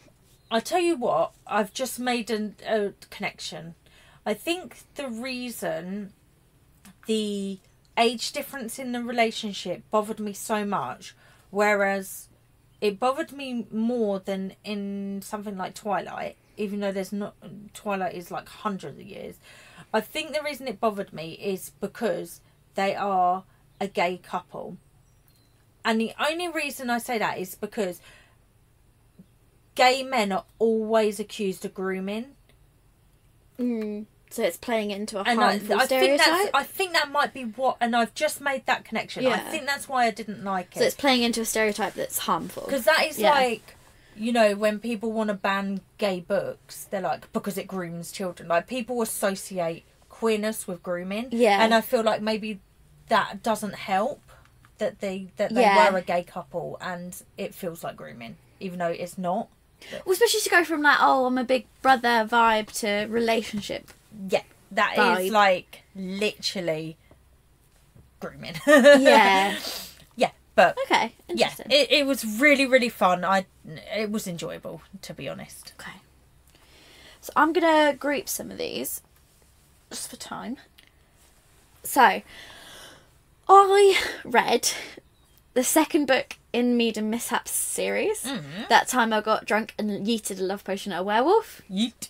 I tell you what. I've just made an, a connection. I think the reason the age difference in the relationship bothered me so much, whereas it bothered me more than in something like Twilight, even though there's not Twilight is like hundreds of years. I think the reason it bothered me is because they are a gay couple. And the only reason I say that is because gay men are always accused of grooming. Mm. So it's playing into a And I, harmful I think that's stereotype. I think that might be what and I've just made that connection. I think that's why I didn't like it. So it's playing into a stereotype that's harmful. Because that is Yeah. like you know, when people want to ban gay books, they're like because it grooms children. Like people associate queerness with grooming. Yeah. and I feel like maybe that doesn't help that they that they Yeah. were a gay couple and it feels like grooming, even though it's not. Well, especially to go from like, oh, I'm a big brother vibe to relationship. Yeah, that is Vibe. like literally grooming. [LAUGHS] Yeah. But Okay. yeah, it, it was really really fun. I it was enjoyable to be honest. Okay. So I'm gonna group some of these just for time. So I read the second book in Mead and Mishaps series. Mm-hmm. That time I got drunk and yeeted a love potion at a werewolf. Yeet.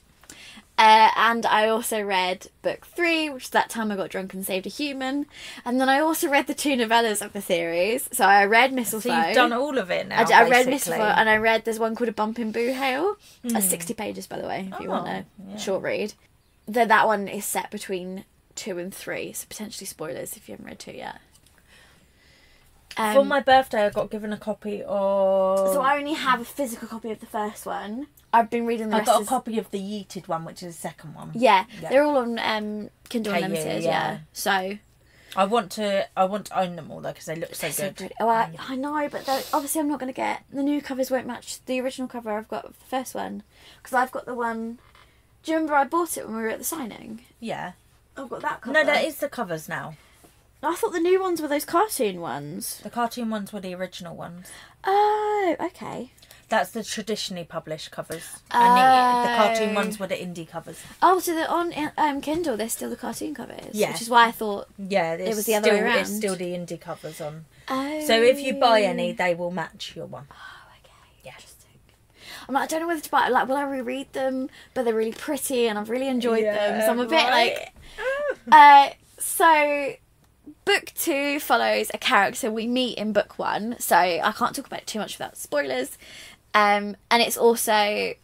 Uh, and I also read book three, which is that time I got drunk and saved a human. And then I also read the two novellas of the series. So I read Mistlefoe. So you've done all of it now. I, d- I read. Mistlefoe and I read there's one called A Bump in Boohail. That's 60 pages, by the way, if you want Oh, a yeah. short read. Then that one is set between two and three, so potentially spoilers if you haven't read two yet. Um, For my birthday, I got given a copy of. so I only have a physical copy of the first one. I've been reading the I rest. got a copy of the yeeted one, which is the second one. Yeah, Yeah. they're all on um, Kindle KU, Unlimited. yeah. Yeah. so I want to. I want to own them all though because they look so so good. pretty. Oh, I, I know, but obviously I'm not going to get the new covers. Won't match the original cover I've got the first one because I've got the one. Do you remember I bought it when we were at the signing? Yeah. I've got that cover. No, that is the covers now. I thought the new ones were those cartoon ones. The cartoon ones were the original ones. Oh, okay. That's the traditionally published covers, and the, the cartoon Oh. ones were the indie covers. Oh, so they're on um, Kindle. They're still the cartoon covers. Yeah. which is why I thought. Yeah, it was the other still, way around. It's still the indie covers on. Oh. So if you buy any, they will match your one. Oh, okay. Yeah. Interesting. I'm like, I don't know whether to buy. Like, will I reread them? But they're really pretty, and I've really enjoyed them. So I'm a bit like. Uh, so, book two follows a character we meet in book one, so I can't talk about it too much without spoilers. Um, and it's also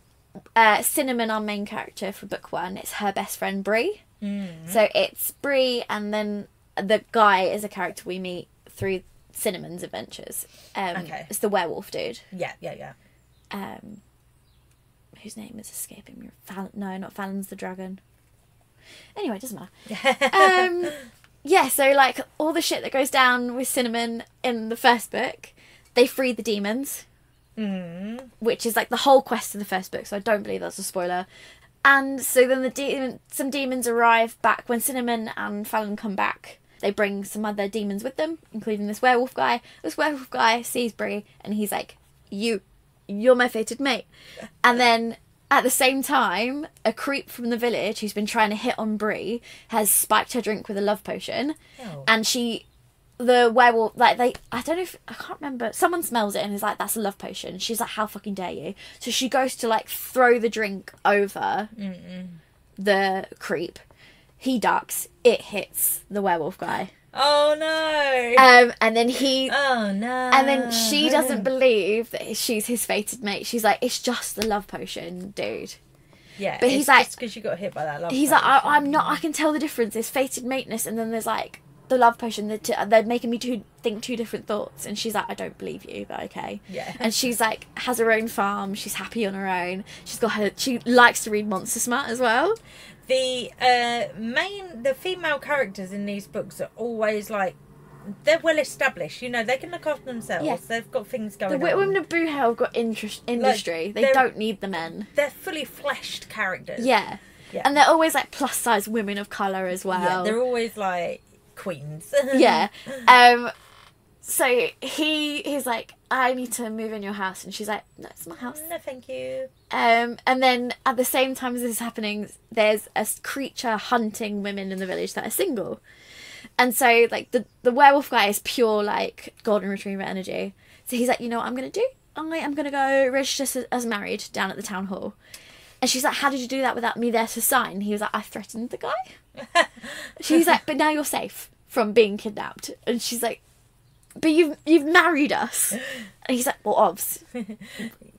uh, Cinnamon, our main character for book one. It's her best friend Brie. Mm. So it's Brie, and then the guy is a character we meet through Cinnamon's adventures. Um, Okay. It's the werewolf dude. Yeah, yeah, yeah. Um, whose name is escaping me? Fal- no, not Fallon's the dragon. Anyway, it doesn't matter [LAUGHS] um yeah so like all the shit that goes down with cinnamon in the first book they free the demons Mm. which is like the whole quest of the first book so i don't believe that's a spoiler. And so then the demon some demons arrive back when cinnamon and fallon come back. They bring some other demons with them including this werewolf guy. This werewolf guy sees brie and he's like you you're my fated mate. And then at the same time, a creep from the village who's been trying to hit on Brie has spiked her drink with a love potion, Oh. and she, the werewolf, like they, I don't know if I can't remember. Someone smells it and is like, "That's a love potion." She's like, "How fucking dare you!" So she goes to like throw the drink over the creep. He ducks. It hits the werewolf guy, Oh no. um, and then he oh no. and then she doesn't believe that she's his fated mate. She's like, it's just the love potion, dude. Yeah, but he's like- because you got hit by that love. He's like, I, I'm not. I can tell the difference. There's fated mateness, and then there's like the love potion. They're, t- they're making me two, think two different thoughts. And she's like, I don't believe you, but okay. Yeah. And she's like, has her own farm. She's happy on her own. She's got her. She likes to read Monster Smut as well. the uh, main, the female characters in these books are always like. They're well established, you know. They can look after themselves. Yeah. They've got things The going w- on. women of Boo have got interest, industry. they they're- don't need the men. They're fully fleshed characters. Yeah. Yeah. And they're always like plus size women of colour as well. Yeah, they're always like queens. yeah. [LAUGHS] Um so he he's like, I need to move in your house and she's like, No, it's my house. no, thank you. Um and then at the same time as this is happening, there's a creature hunting women in the village that are single. And so like the the werewolf guy is pure like golden retriever energy. So he's like, you know what I'm gonna do? I am gonna go register as, as married down at the town hall. And she's like, How did you do that without me there to sign? He was like, I threatened the guy. She's like, but now you're safe from being kidnapped. And she's like, but you've you've married us. And he's like, well, obvs,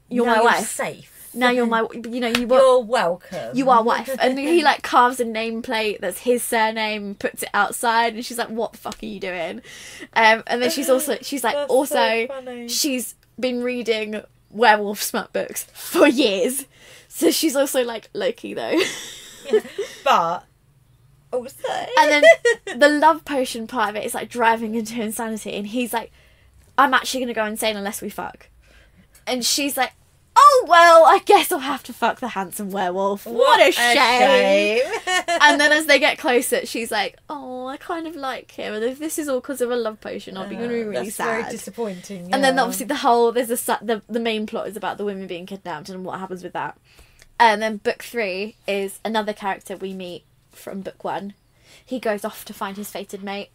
you're Now my wife. Safe. Now you're my, you know, you were, You're welcome. you are wife. And he like carves a nameplate that's his surname, puts it outside, and she's like, what the fuck are you doing? Um, and then she's also, she's like, That's also, funny. she's been reading werewolf smut books for years. So she's also like Loki though. [LAUGHS] but Also. And then [LAUGHS] the love potion part of it is like driving into insanity, and he's like, "I'm actually gonna go insane unless we fuck," and she's like, "Oh well, I guess I'll have to fuck the handsome werewolf. What, a, shame. shame. and then [LAUGHS] as they get closer, she's like, "Oh, I kind of like him, and if this is all because of a love potion, I'll be gonna be really Uh, That's sad." very disappointing. And then obviously the whole there's a the the main plot is about the women being kidnapped and what happens with that. And then book three is another character we meet from book one. He goes off to find his fated mate.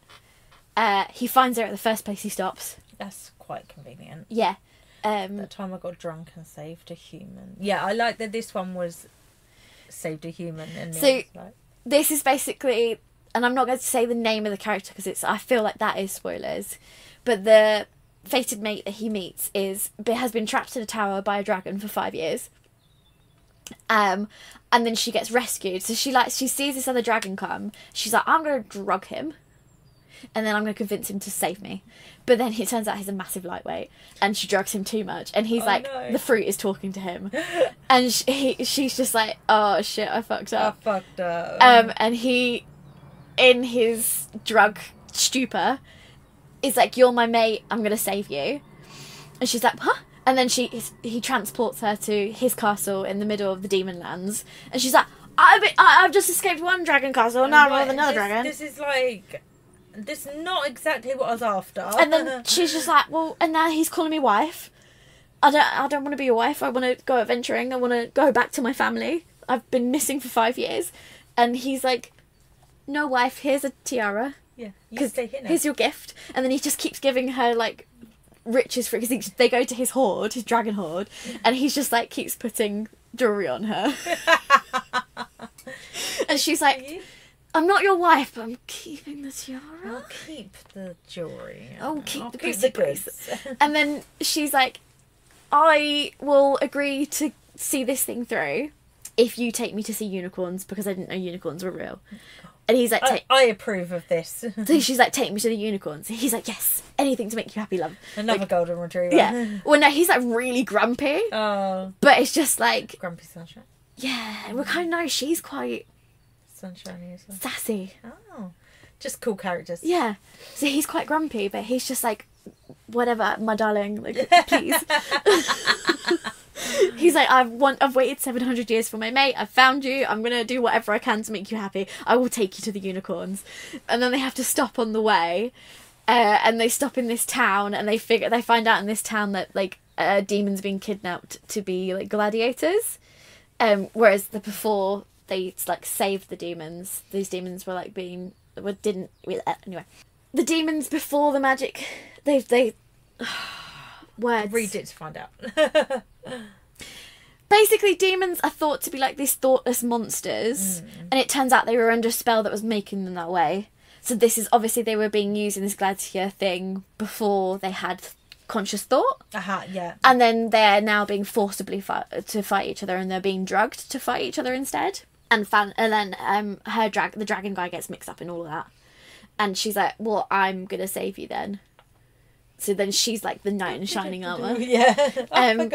Uh, he finds her at the first place he stops. That's quite convenient. Yeah. Um, That time I got drunk and saved a human. Yeah, I like that this one was saved a human and So- like this is basically, and I'm not going to say the name of the character because it's I feel like that is spoilers, but the fated mate that he meets is has been trapped in a tower by a dragon for five years. Um, and then she gets rescued. So she like she sees this other dragon come. She's like, I'm gonna drug him, and then I'm gonna convince him to save me. But then it turns out he's a massive lightweight, and she drugs him too much, and he's Oh, like, no. the fruit is talking to him, [LAUGHS] and she, he, she's just like, oh shit, I fucked up. I fucked up. Um, and he, in his drug stupor, is like, "You're my mate. I'm gonna save you." And she's like, "Huh?" And then she he transports her to his castle in the middle of the demon lands, and she's like, "I've I, I've just escaped one dragon castle, now I'm with another this, dragon." This is like this is not exactly what I was after. and then [LAUGHS] she's just like, "Well," and now he's calling me wife. I don't. I don't want to be your wife. I want to go adventuring. I want to go back to my family. I've been missing for five years, and he's like, "No, wife. Here's a tiara." yeah, you because stay here now. here's your gift and then he just keeps giving her like riches for because they go to his hoard his dragon hoard and he's just like keeps putting jewelry on her [LAUGHS] and she's like i'm not your wife but i'm keeping the tiara. I'll keep the jewelry. I'll keep the keep the goods. [LAUGHS] and then she's like i will agree to see this thing through if you take me to see unicorns because i didn't know unicorns were real and he's like I, take I approve of this. [LAUGHS] so she's like, take me to the unicorns. He's like, yes, anything to make you happy, love. Another Like, golden retriever. Yeah. [LAUGHS] Well, no, he's like really grumpy, Oh, but it's just like, Grumpy Sunshine. yeah, we kind of know she's quite Sunshiny as well. sassy. Oh, just cool characters. Yeah. So he's quite grumpy, but he's just like, whatever, my darling, like, please. [LAUGHS] he's like, I've want, I've waited seven hundred years for my mate. I've found you. I'm gonna do whatever I can to make you happy. I will take you to the unicorns, and then they have to stop on the way. Uh, and they stop in this town, and they figure they find out in this town that like a demon's been kidnapped to be like gladiators. Um, whereas the before they like saved the demons, these demons were like being were didn't uh, anyway. The demons before the magic, they they [SIGHS] words. Read it to find out. [LAUGHS] Basically, demons are thought to be like these thoughtless monsters, and it turns out they were under a spell that was making them that way. So this is obviously they were being used in this gladiator thing before they had conscious thought, Aha, yeah. and then they're now being forcibly to fight each other, and they're being drugged to fight each other instead. And fan, and then um, her drag, the dragon guy gets mixed up in all of that, and she's like, "Well, I'm gonna save you then." So then she's like the knight in shining [LAUGHS] armor. yeah. [LAUGHS] Um. And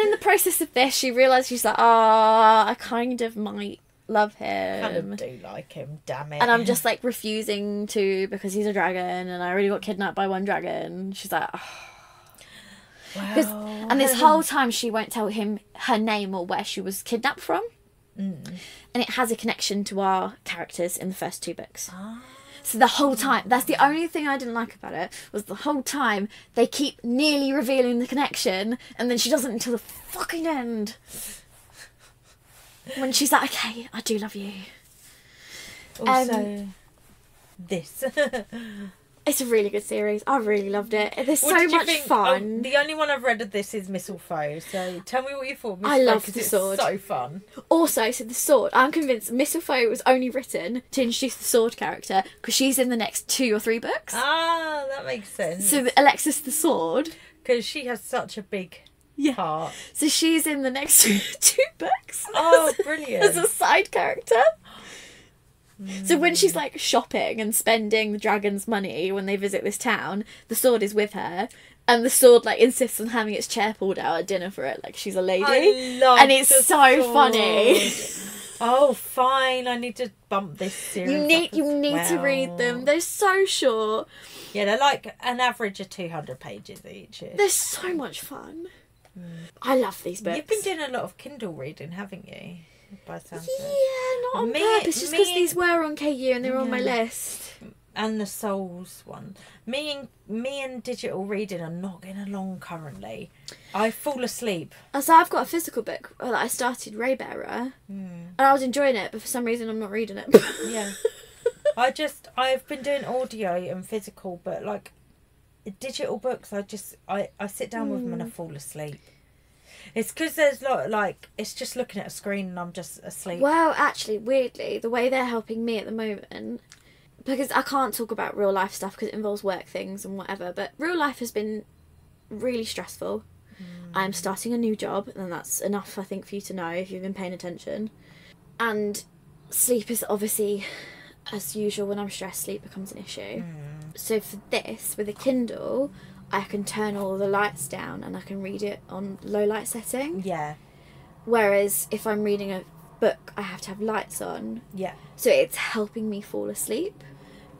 in the process of this, she realizes she's like, ah, I kind of might love him. kind of do like him, damn it. And I'm just [LAUGHS] like refusing to because he's a dragon and I already got kidnapped by one dragon. She's like, "Ah." This- Wow. and this whole time she won't tell him her name or where she was kidnapped from. Mm. And it has a connection to our characters in the first two books. Ah. So the whole time, that's the only thing I didn't like about it, was the whole time they keep nearly revealing the connection, and then she doesn't until the fucking end. When she's like, okay, I do love you. Also, um, this. [LAUGHS] It's a really good series. I really loved it. There's What so much think? fun. Oh, the only one I've read of this is Mistlefoe. So tell me what you thought. I Mistlefoe, love 'cause the it's sword. So fun. Also, so the sword, I'm convinced Mistlefoe was only written to introduce the sword character because she's in the next two or three books. Ah, that makes sense. So Alexis the sword, because she has such a big Yeah. part. so she's in the next [LAUGHS] two books. Oh, brilliant. [LAUGHS] As a side character. So when she's like shopping and spending the dragon's money when they visit this town, the sword is with her, and the sword like insists on having its chair pulled out at dinner for it, like she's a lady. I love And it's so funny. Oh, fine. I need to bump this series. You need you need to read them. They're so short. Yeah, they're like an average of two hundred pages each. They're so much fun. Mm. I love these books. You've been doing a lot of Kindle reading, haven't you? By sounds yeah, not on Me- purpose. Just because these were on KU and they were on my list. And the Souls one. Me and me and digital reading are not getting along currently. I fall asleep. Uh, So I've got a physical book that I started, Raybearer, Hmm. and I was enjoying it, but for some reason I'm not reading it. Yeah. I just I've been doing audio and physical, but like digital books, I just I I sit down with them and I fall asleep. It's because there's lot like it's just looking at a screen and I'm just asleep. Well, actually, weirdly, the way they're helping me at the moment, because I can't talk about real life stuff because it involves work things and whatever, but real life has been really stressful. Mm. I'm starting a new job, and that's enough, I think, for you to know if you've been paying attention. And sleep is obviously, as usual, when I'm stressed, sleep becomes an issue. Mm. So for this, with a Kindle, I can turn all the lights down and I can read it on low light setting. Yeah, Whereas if I'm reading a book, I have to have lights on. yeah, So it's helping me fall asleep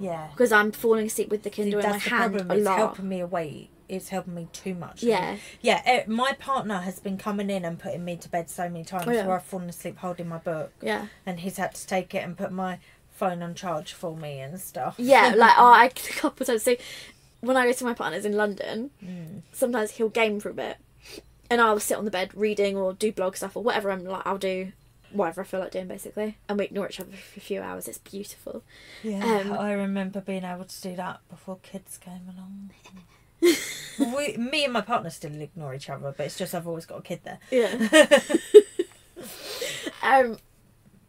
yeah. because I'm falling asleep with the See, Kindle in my hand problem. a It's lot. helping me away. It's helping me too much. Yeah. Yeah, eh, my partner has been coming in and putting me to bed so many times Oh, yeah. where I've fallen asleep holding my book. Yeah. And he's had to take it and put my phone on charge for me and stuff. Yeah, [LAUGHS] like oh, I a couple of times. So when I go to my partner's in London, Mm. sometimes he'll game for a bit, and I'll sit on the bed reading or do blog stuff or whatever. I'm like, I'll do whatever I feel like doing basically, and we ignore each other for a few hours. It's beautiful. Yeah, Um, I remember being able to do that before kids came along. [LAUGHS] we, me and my partner still ignore each other, but it's just I've always got a kid there. Yeah. [LAUGHS] [LAUGHS] um,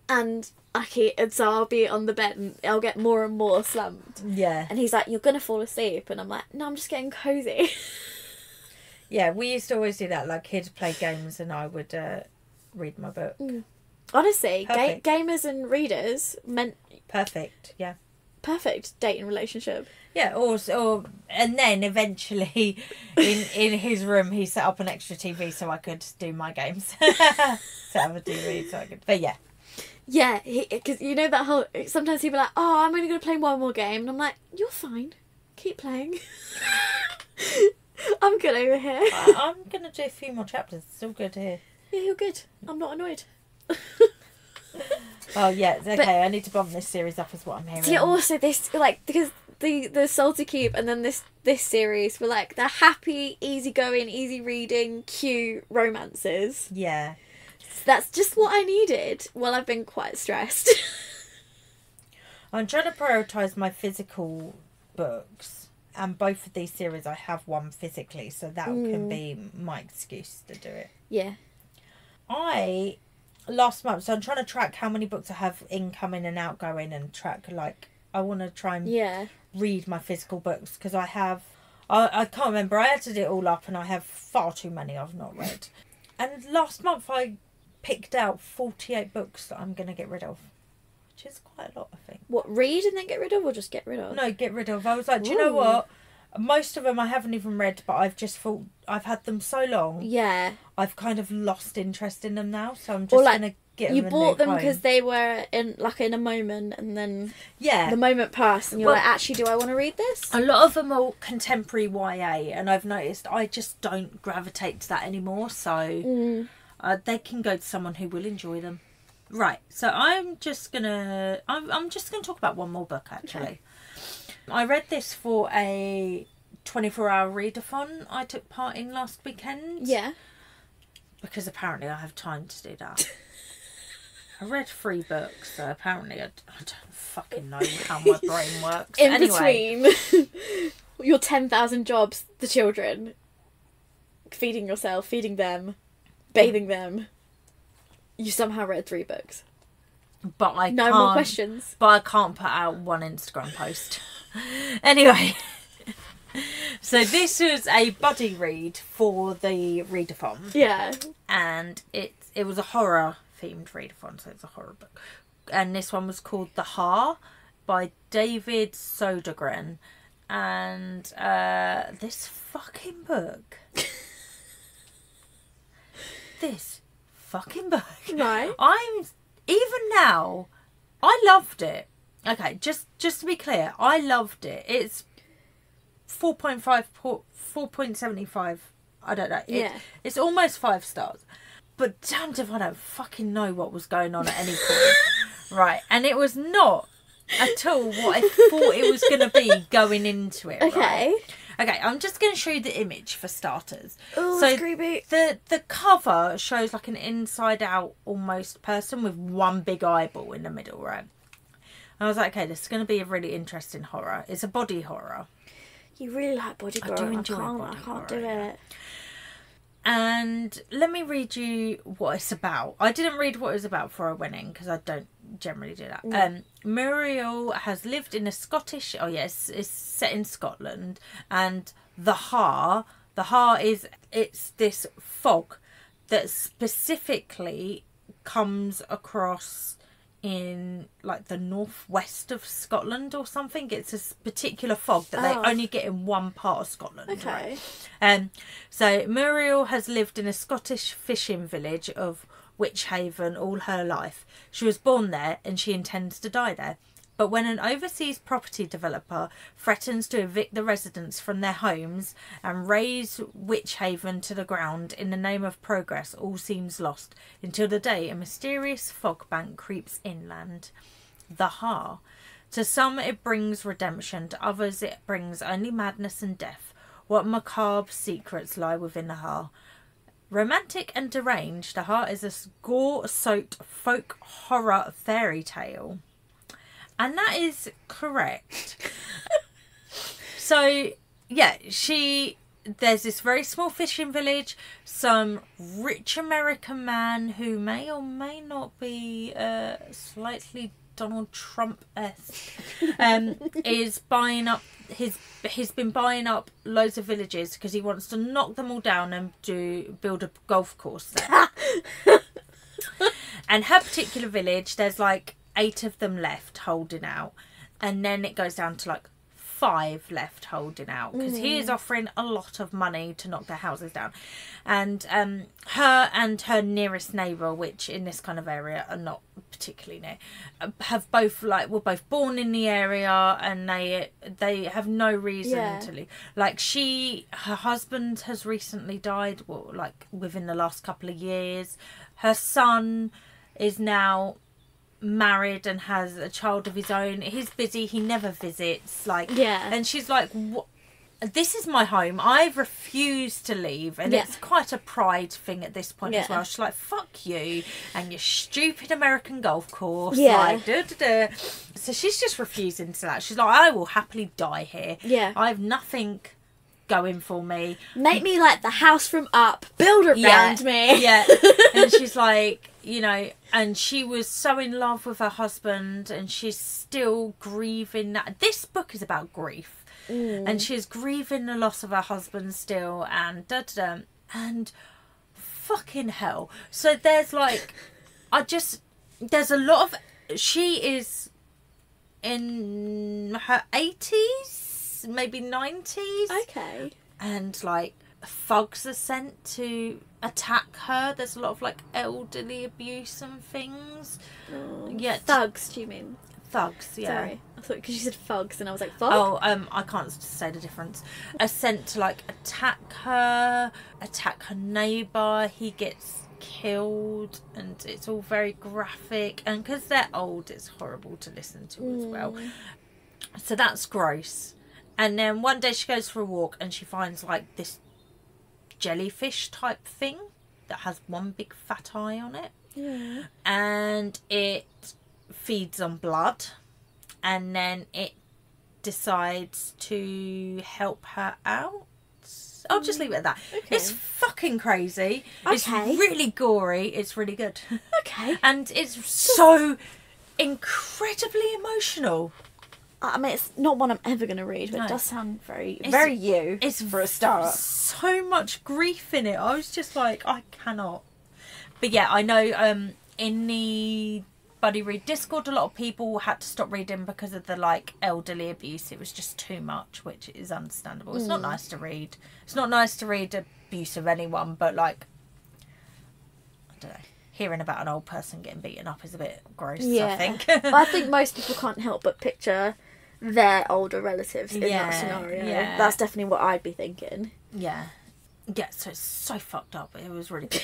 and I keep, and so I'll be on the bed and I'll get more and more slumped. Yeah, And he's like, "You're gonna fall asleep," and I'm like, "No, I'm just getting cozy." [LAUGHS] yeah. We used to always do that. Like kids play games, and I would uh, read my book. Honestly, ga- gamers and readers meant Perfect. Yeah. perfect dating relationship. Yeah, or, or and then eventually, [LAUGHS] in in his room, he set up an extra TV so I could do my games. set up a TV so I could. But yeah, Yeah, because you know that whole. Sometimes people are like, "Oh, I'm only gonna play one more game," and I'm like, "You're fine, keep playing." [LAUGHS] I'm good over here. I, [LAUGHS] I'm gonna do a few more chapters. It's all good here. Yeah, you're good. I'm not annoyed. [LAUGHS] Oh yeah, okay. I need to bump this series up, is what I'm hearing. See, also this like because the the Soul to Keep and then this this series were like the happy, easygoing, easy reading, cute romances. Yeah, That's just what I needed. Well, I've been quite stressed. [LAUGHS] I'm trying to prioritize my physical books, and both of these series I have one physically, so that can mm. be my excuse to do it. yeah. I last month, so I'm trying to track how many books I have incoming and outgoing, and track like I want to try and Yeah. read my physical books because I have. I, I can't remember. I added it all up, and I have far too many I've not read. And last month I picked out 48 books that I'm going to get rid of, which is quite a lot, I think. What read and then get rid of, or just get rid of? No, get rid of. I was like, do you know what? Most of them I haven't even read, but I've just thought I've had them so long, Yeah. I've kind of lost interest in them now. So I'm just like, gonna get you bought them because they were in like in a moment, and then yeah, the moment passed, and you're Well- like, actually, do I want to read this? a lot of them are contemporary YA, and I've noticed I just don't gravitate to that anymore. So Mm. Uh, they can go to someone who will enjoy them. Right. So I'm just gonna I'm I'm just gonna talk about one more book actually. I read this for a 24 hour readathon I took part in last weekend. Yeah. Because apparently I have time to do that. [LAUGHS] I read three books, so apparently I, I don't fucking know how my brain works. In anyway, between [LAUGHS] your ten thousand jobs, the children, feeding yourself, feeding them, bathing them, you somehow read three books. but I No more questions. But I can't put out one Instagram post. [LAUGHS] anyway, [LAUGHS] so this was a buddy read for the readathon. Yeah. and it it was a horror themed readathon, so it's a horror book. And this one was called The Haar by David Sodergren. And uh, this fucking book. [LAUGHS] this fucking book. Right. [LAUGHS] I'm even now, I loved it. Okay, just just to be clear, I loved it. It's 4.5 4.75. I don't know. It, Yeah. It's almost 5 stars. But damned if I don't fucking know what was going on at any point. [LAUGHS] right. And it was not at all what I thought it was going to be [LAUGHS] going into it. right? Okay. I'm just going to show you the image for starters. Oh, So creepy. The the cover shows like an inside out almost person with one big eyeball in the middle, right? I was like, okay, this is going to be a really interesting horror. It's a body horror. You really like body horror. I do I, enjoy can't. body I can't horror, do yeah. And let me read you what it's about. I didn't read what it was about before I went in because I don't generally do that. Um, Muriel has lived in a Scottish. Oh yes, it's set in Scotland, and the Haar. The Haar is it's this fog that specifically comes across in like the northwest of Scotland or something. It's a particular fog that Oh. they only get in one part of Scotland. right? Okay. Um, so Muriel has lived in a Scottish fishing village of Witchhaven all her life. She was born there and she intends to die there. But when an overseas property developer threatens to evict the residents from their homes and raze Witchhaven to the ground in the name of progress, all seems lost until the day a mysterious fog bank creeps inland. The Haar. To some it brings redemption, to others it brings only madness and death. What macabre secrets lie within the Haar? Romantic and deranged, the Haar is a gore soaked folk horror fairy tale. And that is correct. [LAUGHS] so, yeah, she. There's this very small fishing village. Some rich American man who may or may not be uh, slightly Donald Trump esque [LAUGHS] um, is buying up his. He's been buying up loads of villages because he wants to knock them all down and do build a golf course there. [LAUGHS] and her particular village, there's like eight of them left holding out, and then it goes down to like five left holding out because he is offering a lot of money to knock their houses down, and um, her and her nearest neighbour, which in this kind of area are not particularly near, uh, have both like were both born in the area and they they have no reason Yeah. to leave. Like she, her husband has recently died, well, like within the last couple of years. Her son is now married and has a child of his own. He's busy. He never visits. Like Yeah. and she's like, "What? This is my home. I refuse to leave." And Yeah. it's quite a pride thing at this point as well. She's like, "Fuck you and your stupid American golf course." Yeah. Like, duh, duh, duh. So she's just refusing to that. She's like, "I will happily die here. Yeah. I have nothing." Going for me, Make me like the house from up. Build around me. yeah. [LAUGHS] And she's like, you know, and she was so in love with her husband and she's still grieving that. This book is about grief. Mm. And she's grieving the loss of her husband still and da da da. And fucking hell. So there's like, I just, there's a lot of, she is in her 80s, maybe 90s Okay. and like thugs are sent to attack her. There's a lot of like elderly abuse and things. Yeah, Thugs, do you mean? thugs. Yeah. Sorry. I thought because you said thugs and I was like, fog? Oh, um, I can't say the difference. Are sent to like attack her, attack her neighbour. He gets killed, and it's all very graphic. And because they're old, it's horrible to listen to as well. So that's gross. And then one day she goes for a walk and she finds like this jellyfish type thing that has one big fat eye on it. Yeah. And it feeds on blood. And then it decides to help her out. I'll just leave it at that. Okay. It's fucking crazy. It's really gory. It's really good. Okay. [LAUGHS] and it's so incredibly emotional. I mean, it's not one I'm ever going to read, but No. it does sound very, It's- very you. It's for a start. So much grief in it. I was just like, I cannot. But yeah, I know um in the Buddy Read Discord a lot of people had to stop reading because of the like elderly abuse. It was just too much, which is understandable. It's not Mm. nice to read. It's not nice to read abuse of anyone, but like I don't know. hearing about an old person getting beaten up is a bit gross. Yeah. I think. [LAUGHS] I think most people can't help but picture their older relatives in Yeah, that scenario. yeah. That's definitely what I'd be thinking. yeah. Yeah, so it's so fucked up. It was really good.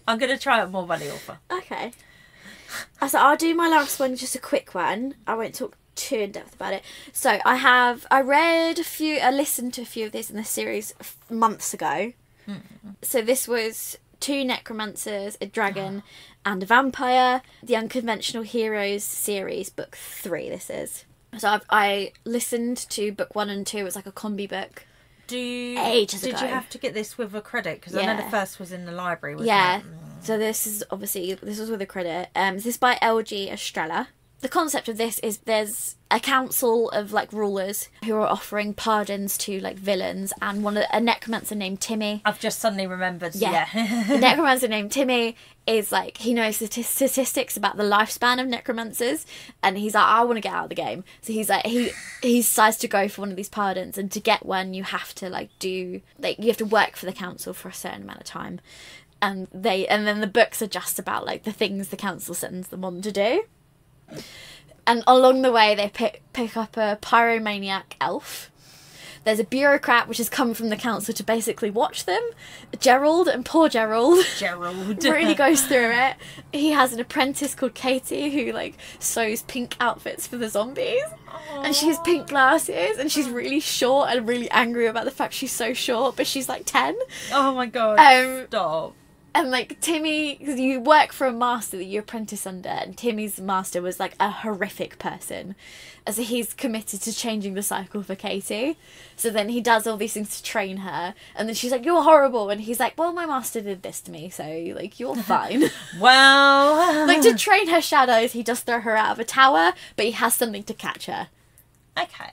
[LAUGHS] I'm gonna try it more by the author. Okay. I so I'll do my last one, just a quick one. I won't talk too in depth about it. So I have I read a few, I listened to a few of these in the series f- months ago. Mm-hmm. So this was two necromancers, a dragon, [GASPS] and a vampire. The Unconventional Heroes series, book three. This is. So I've, I listened to book one and two. It was like a combi book. Do you, Ages did ago. you have to get this with a credit? Because I know Yeah. the first was in the library. Wasn't Yeah. It? So this is obviously this was with a credit. Um, is this is by LG Estrella. The concept of this is there's a council of like rulers who are offering pardons to like villains, and one of, a necromancer named Timmy. I've just suddenly remembered. Yeah. Yeah. the [LAUGHS] necromancer named Timmy is like he knows stati- statistics about the lifespan of necromancers, and he's like, I want to get out of the game. So he's like, he he decides to go for one of these pardons, and to get one, you have to like do like you have to work for the council for a certain amount of time, and they and then the books are just about like the things the council sends them on to do. And along the way, they pick pick up a pyromaniac elf. There's a bureaucrat which has come from the council to basically watch them. Gerald and poor Gerald [LAUGHS] Gerald. really [LAUGHS] goes through it. He has an apprentice called Katie who like sews pink outfits for the zombies. And she has pink glasses and she's really short and really angry about the fact she's so short, but she's like 10. Oh my god. Um, Stop. And like Timmy, because you work for a master that you apprentice under, and Timmy's master was like a horrific person. And so he's committed to changing the cycle for Katie. So then he does all these things to train her, and then she's like, "You're horrible," and he's like, "Well, my master did this to me, so like you're [LAUGHS] fine." Well. [LAUGHS] like to train her shadows, he does throw her out of a tower, but he has something to catch her. Okay.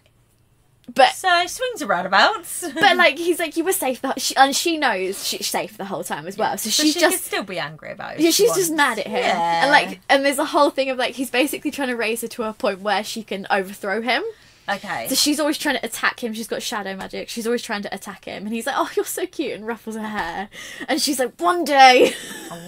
But So swings and roundabouts. but [LAUGHS] like he's like, "You were safe," the, she, and she knows she's safe the whole time as well. So So she's she just could still be angry about it. Yeah, she's just mad at him. Yeah. And like and there's a whole thing of like he's basically trying to raise her to a point where she can overthrow him. Okay. So she's always trying to attack him. She's got shadow magic. She's always trying to attack him. And he's like, Oh, you're so cute and ruffles her hair. And she's like, One day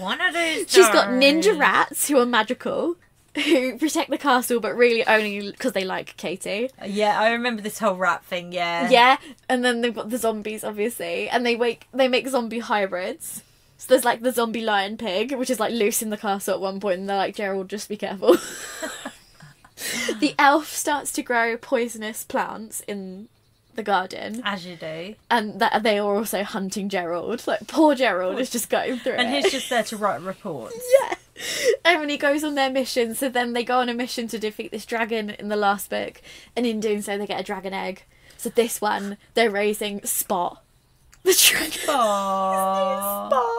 One of those. [LAUGHS] She's got ninja rats who are magical. Who protect the castle, but really only because they like Katie. Yeah, I remember this whole rat thing. Yeah. Yeah, and then they've got the zombies, obviously, and they make they make zombie hybrids. So there's like the zombie lion pig, which is like loose in the castle at one point, and they're like, Gerald, just be careful. [LAUGHS] the elf starts to grow poisonous plants in the garden, As you do. and that they are also hunting Gerald. Like poor Gerald is just going through And it. he's just there to write reports. [LAUGHS] yeah. [LAUGHS] And when he goes on their mission, so then they go on a mission to defeat this dragon in the last book, and in doing so, they get a dragon egg. So this one, they're raising Spot, [LAUGHS] the dragon. Spot.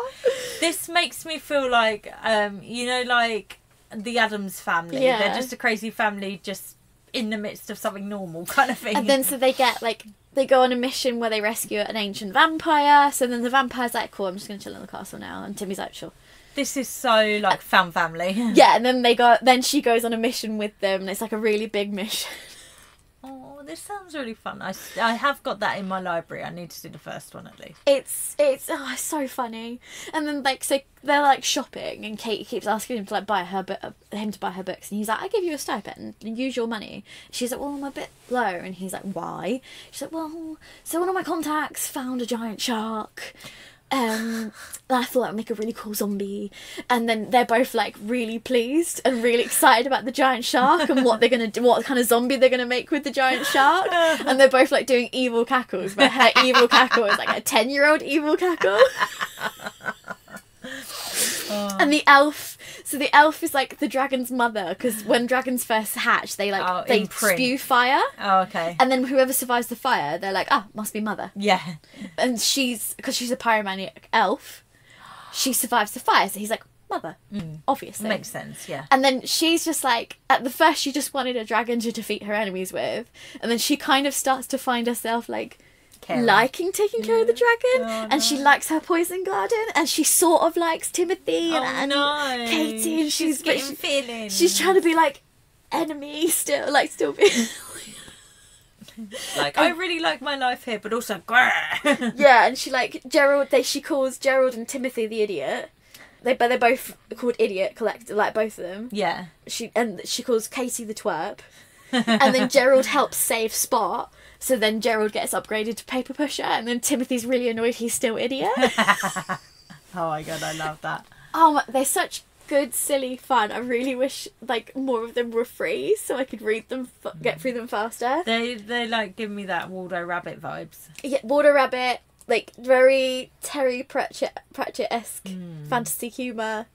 This makes me feel like, um, you know, like the Addams family. Yeah. They're just a crazy family, just in the midst of something normal, kind of thing. And then so they get like they go on a mission where they rescue an ancient vampire. So then the vampire's like, "Cool, I'm just gonna chill in the castle now." And Timmy's like, "Sure." This is so like found family. [LAUGHS] Yeah, and then they go. Then she goes on a mission with them, and it's like a really big mission. [LAUGHS] Oh, this sounds really fun. I, I have got that in my library. I need to do the first one at least. It's it's oh, it's so funny. And then like so they're like shopping, and Kate keeps asking him to like buy her bu- uh, him to buy her books, and he's like, "I give you a stipend, use your money." She's like, "Well, I'm a bit low," and he's like, "Why?" She's like, "Well, so one of my contacts found a giant shark." Um, I thought I'd make a really cool zombie, and then they're both like really pleased and really excited about the giant shark and what they're gonna do, what kind of zombie they're gonna make with the giant shark, and they're both like doing evil cackles, but her evil cackle is like a ten-year-old evil cackle. [LAUGHS] And the elf, so the elf is like the dragon's mother because when dragons first hatch, they like Oh, they imprint. spew fire, Oh, okay. and then whoever survives the fire, they're like, ah, must be mother. Yeah. And she's because she's a pyromaniac elf, she survives the fire, so he's like mother, obviously. Makes sense. Yeah. And then she's just like, at the first, she just wanted a dragon to defeat her enemies with. And then she kind of starts to find herself like Liking taking care of the dragon. Oh, and she likes her poison garden. And she sort of likes Timothy oh, and, Oh and no. Katie. And she's, but getting she- feelings. she's trying to be like enemy still, like still be. [LAUGHS] like I really like my life here, but also [LAUGHS] yeah, and she like Gerald. They she calls Gerald and Timothy the idiot. They but they're both called Idiot Collective, like both of them. Yeah. She and she calls Katie the twerp, and then Gerald helps save Spot. So then Gerald gets upgraded to paper pusher, and then Timothy's really annoyed he's still idiot. [LAUGHS] Oh my god, I love that. oh, my, they're such good, silly fun. I really wish like more of them were free, so I could read them, f- get through them faster. They they like give me that Waldo Rabbit vibes. Yeah, Waldo Rabbit, like very Terry Pratchett Pratchett esque Hmm. fantasy humour.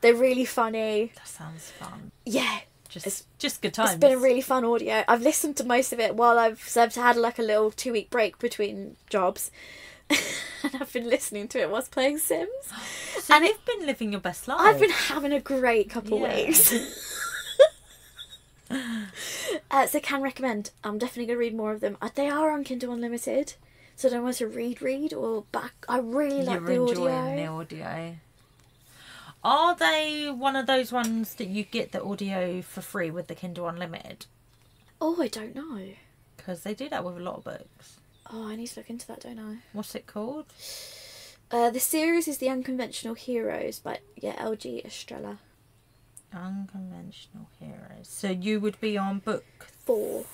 They're really funny. That sounds fun. Yeah, Just It's- just good times. It's been a really fun audio. I've listened to most of it while I've so I've had like a little two week break between jobs. [LAUGHS] and I've been listening to it whilst playing Sims. [GASPS] so and you've been living your best life. I've been having a great couple Yeah. weeks. [LAUGHS] [LAUGHS] uh, so can recommend. I'm definitely gonna read more of them. Uh, they are on Kindle Unlimited, so I don't want to read, read or back. I really like You're the enjoying audio. the audio. Are they one of those ones that you get the audio for free with the Kindle Unlimited? Oh, I don't know. Because they do that with a lot of books. Oh, I need to look into that, don't I? What's it called? Uh, the series is The Unconventional Heroes by yeah L.G. Estrella. Unconventional heroes. So you would be on book Four.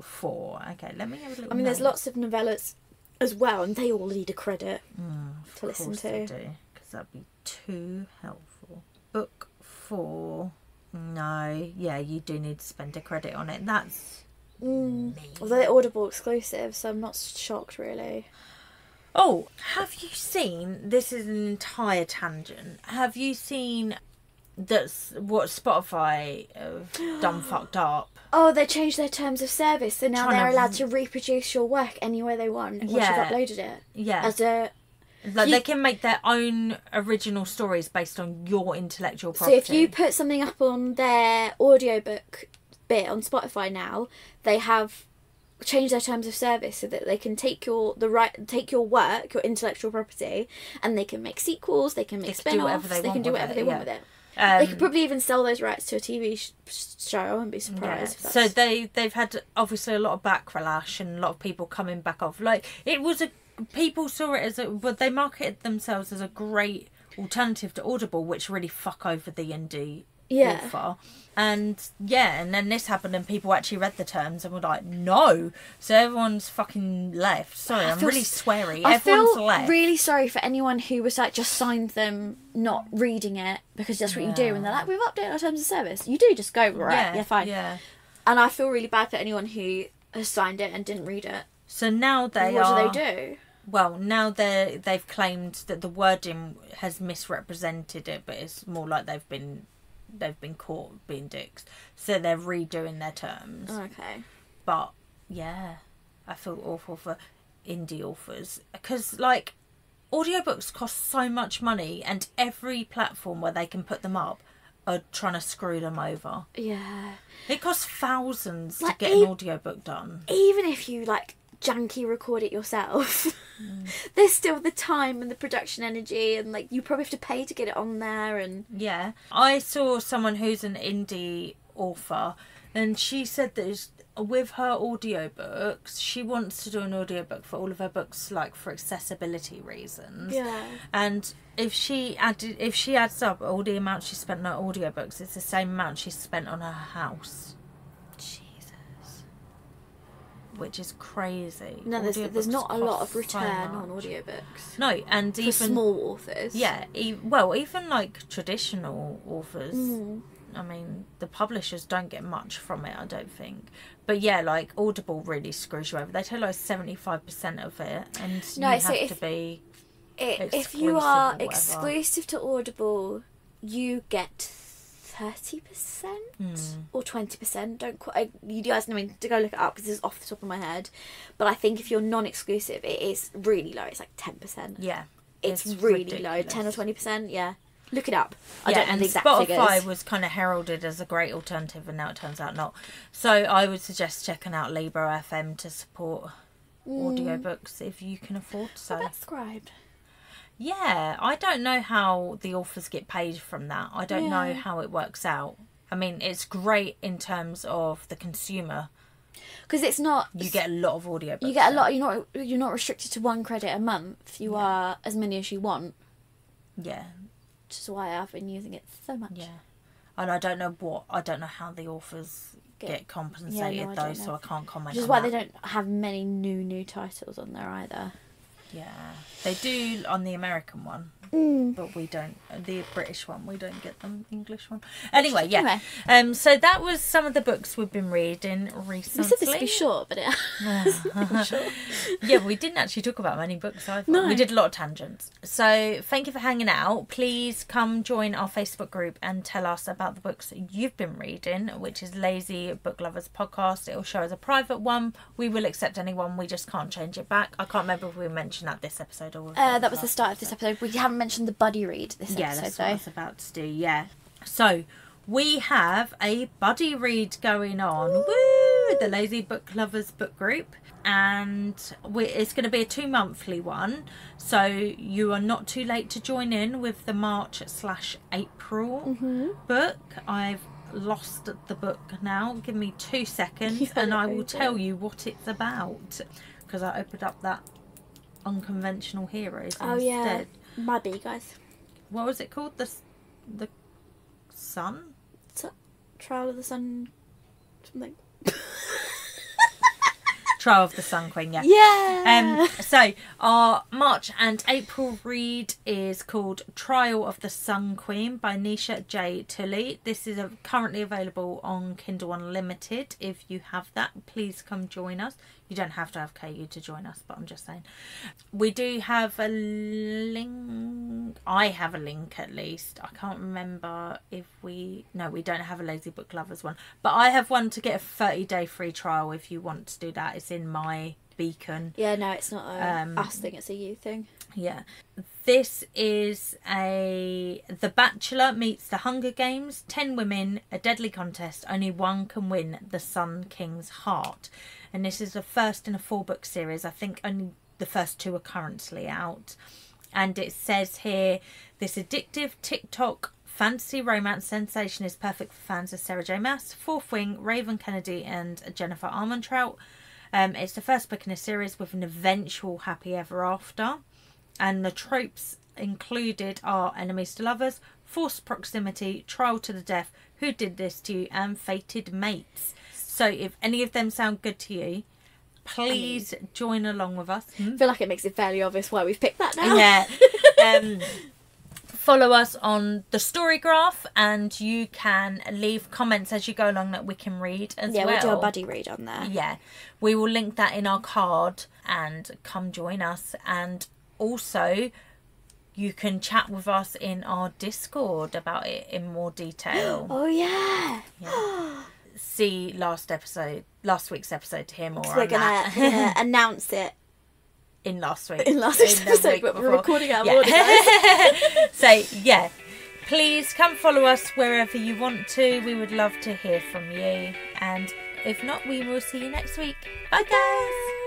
four. Okay, let me have a look. I mean, there's lots of novellas as well, and they all need a credit. Mm, to listen to. Because that'd be too helpful. Book four. No, yeah, you do need to spend a credit on it. That's Mm. me. Although they're Audible exclusive, so I'm not shocked really. Oh, have you seen? This is an entire tangent. Have you seen that's what Spotify have [GASPS] done fucked up? Oh, they changed their terms of service, so now Trying they're to- allowed to reproduce your work any way they want once Yeah. you've uploaded it. Yeah, As a like you- they can make their own original stories based on your intellectual so property. if you put something up on their audiobook bit on Spotify now, they have changed their terms of service so that they can take your the right take your work, your intellectual property, and they can make sequels, they can make They can spin-offs, they they, can do whatever it, they want yeah. with it. um, they could probably even sell those rights to a TV show. I wouldn't be surprised. if So they they've had obviously a lot of backlash and a lot of people coming back off. Like it was a people saw it as a but they marketed themselves as a great alternative to Audible, which really fuck over the indie Yeah. author. And yeah, and then this happened and people actually read the terms and were like, no. So everyone's fucking left. Sorry, I I'm really s- sweary. I Everyone's feel left. really sorry for anyone who was like just signed them not reading it because that's what you do, and they're like, "We've updated our terms of service." You do just go right, yeah, fine. Yeah. And I feel really bad for anyone who has signed it and didn't read it. So now they what are do they do? Well, now they they've claimed that the wording has misrepresented it, but it's more like they've been they've been caught being dicks. So they're redoing their terms. Oh, okay. But yeah, I feel awful for indie authors because like audiobooks cost so much money, and every platform where they can put them up are trying to screw them over. Yeah. It costs thousands Like, to get an e- audiobook done. Even if you like janky record it yourself, [LAUGHS] mm. there's still the time and the production energy, and like you probably have to pay to get it on there. And Yeah. I saw someone who's an indie author and she said that with her audiobooks, she wants to do an audiobook for all of her books like for accessibility reasons. yeah, And if she added if she adds up all the amount she spent on her audiobooks, it's the same amount she spent on her house. Which is crazy. No, there's there's not a lot of return so on audiobooks No, and for even small authors. Yeah, e- well, even like traditional authors, Mm. I mean, the publishers don't get much from it, I don't think. But yeah, like Audible really screws you over. They take like seventy five percent of it, and No, you so have if- to be. I- if you are exclusive to Audible, you get thirty percent Hmm. or twenty percent. Don't quite. You guys, I mean, to go look it up because this is off the top of my head. But I think if you're non-exclusive, it is really low. It's like ten percent. Yeah, It's, it's really low, ten or twenty percent. Yeah, look it up. I yeah, don't know and the exact Spotify figures. was kind of heralded as a great alternative, and now it turns out not. So I would suggest checking out Libro FM to support Mm. audiobooks if you can afford so. That's Scribd. Yeah, I don't know how the authors get paid from that. I don't know how it works out. I mean, it's great in terms of the consumer. Because it's not. You get a lot of audiobooks. You get a lot. You're not. You're not restricted to one credit a month. You Yeah. are as many as you want. Yeah. which is why I've been using it so much. Yeah. And I don't know what I don't know how the authors Get- get, compensated I though, so. I can't comment. Which is on why that. they don't have many new new titles on there either. Yeah, they do on the American one, Mm. but we don't. The British one, we don't get them English one. Anyway, yeah. Anyway. Um. So that was some of the books we've been reading We recently. said this be short, but it [LAUGHS] [LAUGHS] yeah, but we didn't actually talk about many books either. No. We did a lot of tangents. So thank you for hanging out. Please come join our Facebook group and tell us about the books you've been reading, which is Lazy Book Lovers Podcast. It will show as a private one. We will accept anyone. We just can't change it back. I can't remember if we mentioned that this episode or uh, that was the start of this episode. We haven't mentioned the buddy read this yeah, episode that's what I was about to do. Yeah. So we have a buddy read going on. Woo! The Lazy Book Lovers book group, and we, it's going to be a two monthly one. So you are not too late to join in with the March slash April mm-hmm. book. I've lost the book now. Give me two seconds, [LAUGHS] You and I will tell you what it's about. Because I opened up that unconventional heroes Oh yeah, instead might be guys. what was it called? The the sun. Trial of the Sun, something. [LAUGHS] Trial of the Sun Queen. Yeah. Yeah. Um. So our March and April read is called Trial of the Sun Queen by Nisha J Tuli. This is a, currently available on Kindle Unlimited. If you have that, please come join us. You don't have to have KU to join us, but I'm just saying. We do have a link. I have a link at least. I can't remember if we. No, we don't have a Lazy Book Lovers one. But I have one to get a 30 day free trial if you want to do that. It's in my beacon. yeah, no, it's not a Um, us thing. It's a you thing. Yeah. This is a The Bachelor meets the Hunger Games. Ten women, a deadly contest. Only one can win the Sun King's heart. And this is the first in a four book series. I think only the first two are currently out. And it says here this addictive TikTok fantasy romance sensation is perfect for fans of Sarah J. Maas Fourth Wing, Raven Kennedy, and Jennifer Armentrout. Um, it's the first book in a series with an eventual happy ever after and the tropes included are enemies to lovers, forced proximity, trial to the death, who did this to you, and fated mates. So if any of them sound good to you, please join along with us. I feel like it makes it fairly obvious why we've picked that now. Yeah. [LAUGHS] um, follow us on the StoryGraph and you can leave comments as you go along that we can read as yeah, well. we'll do a buddy read on there. Yeah, we will link that in our Carrd and come join us. And also, you can chat with us in our Discord about it in more detail. [GASPS] Oh yeah. [GASPS] See last episode, last week's episode to hear more on we're gonna, that we're [LAUGHS] announce it in last week. in last week's the episode, week but we're recording of Yeah. [LAUGHS] so yeah, please come follow us wherever you want to. We would love to hear from you. And if not, we will see you next week. Bye, guys.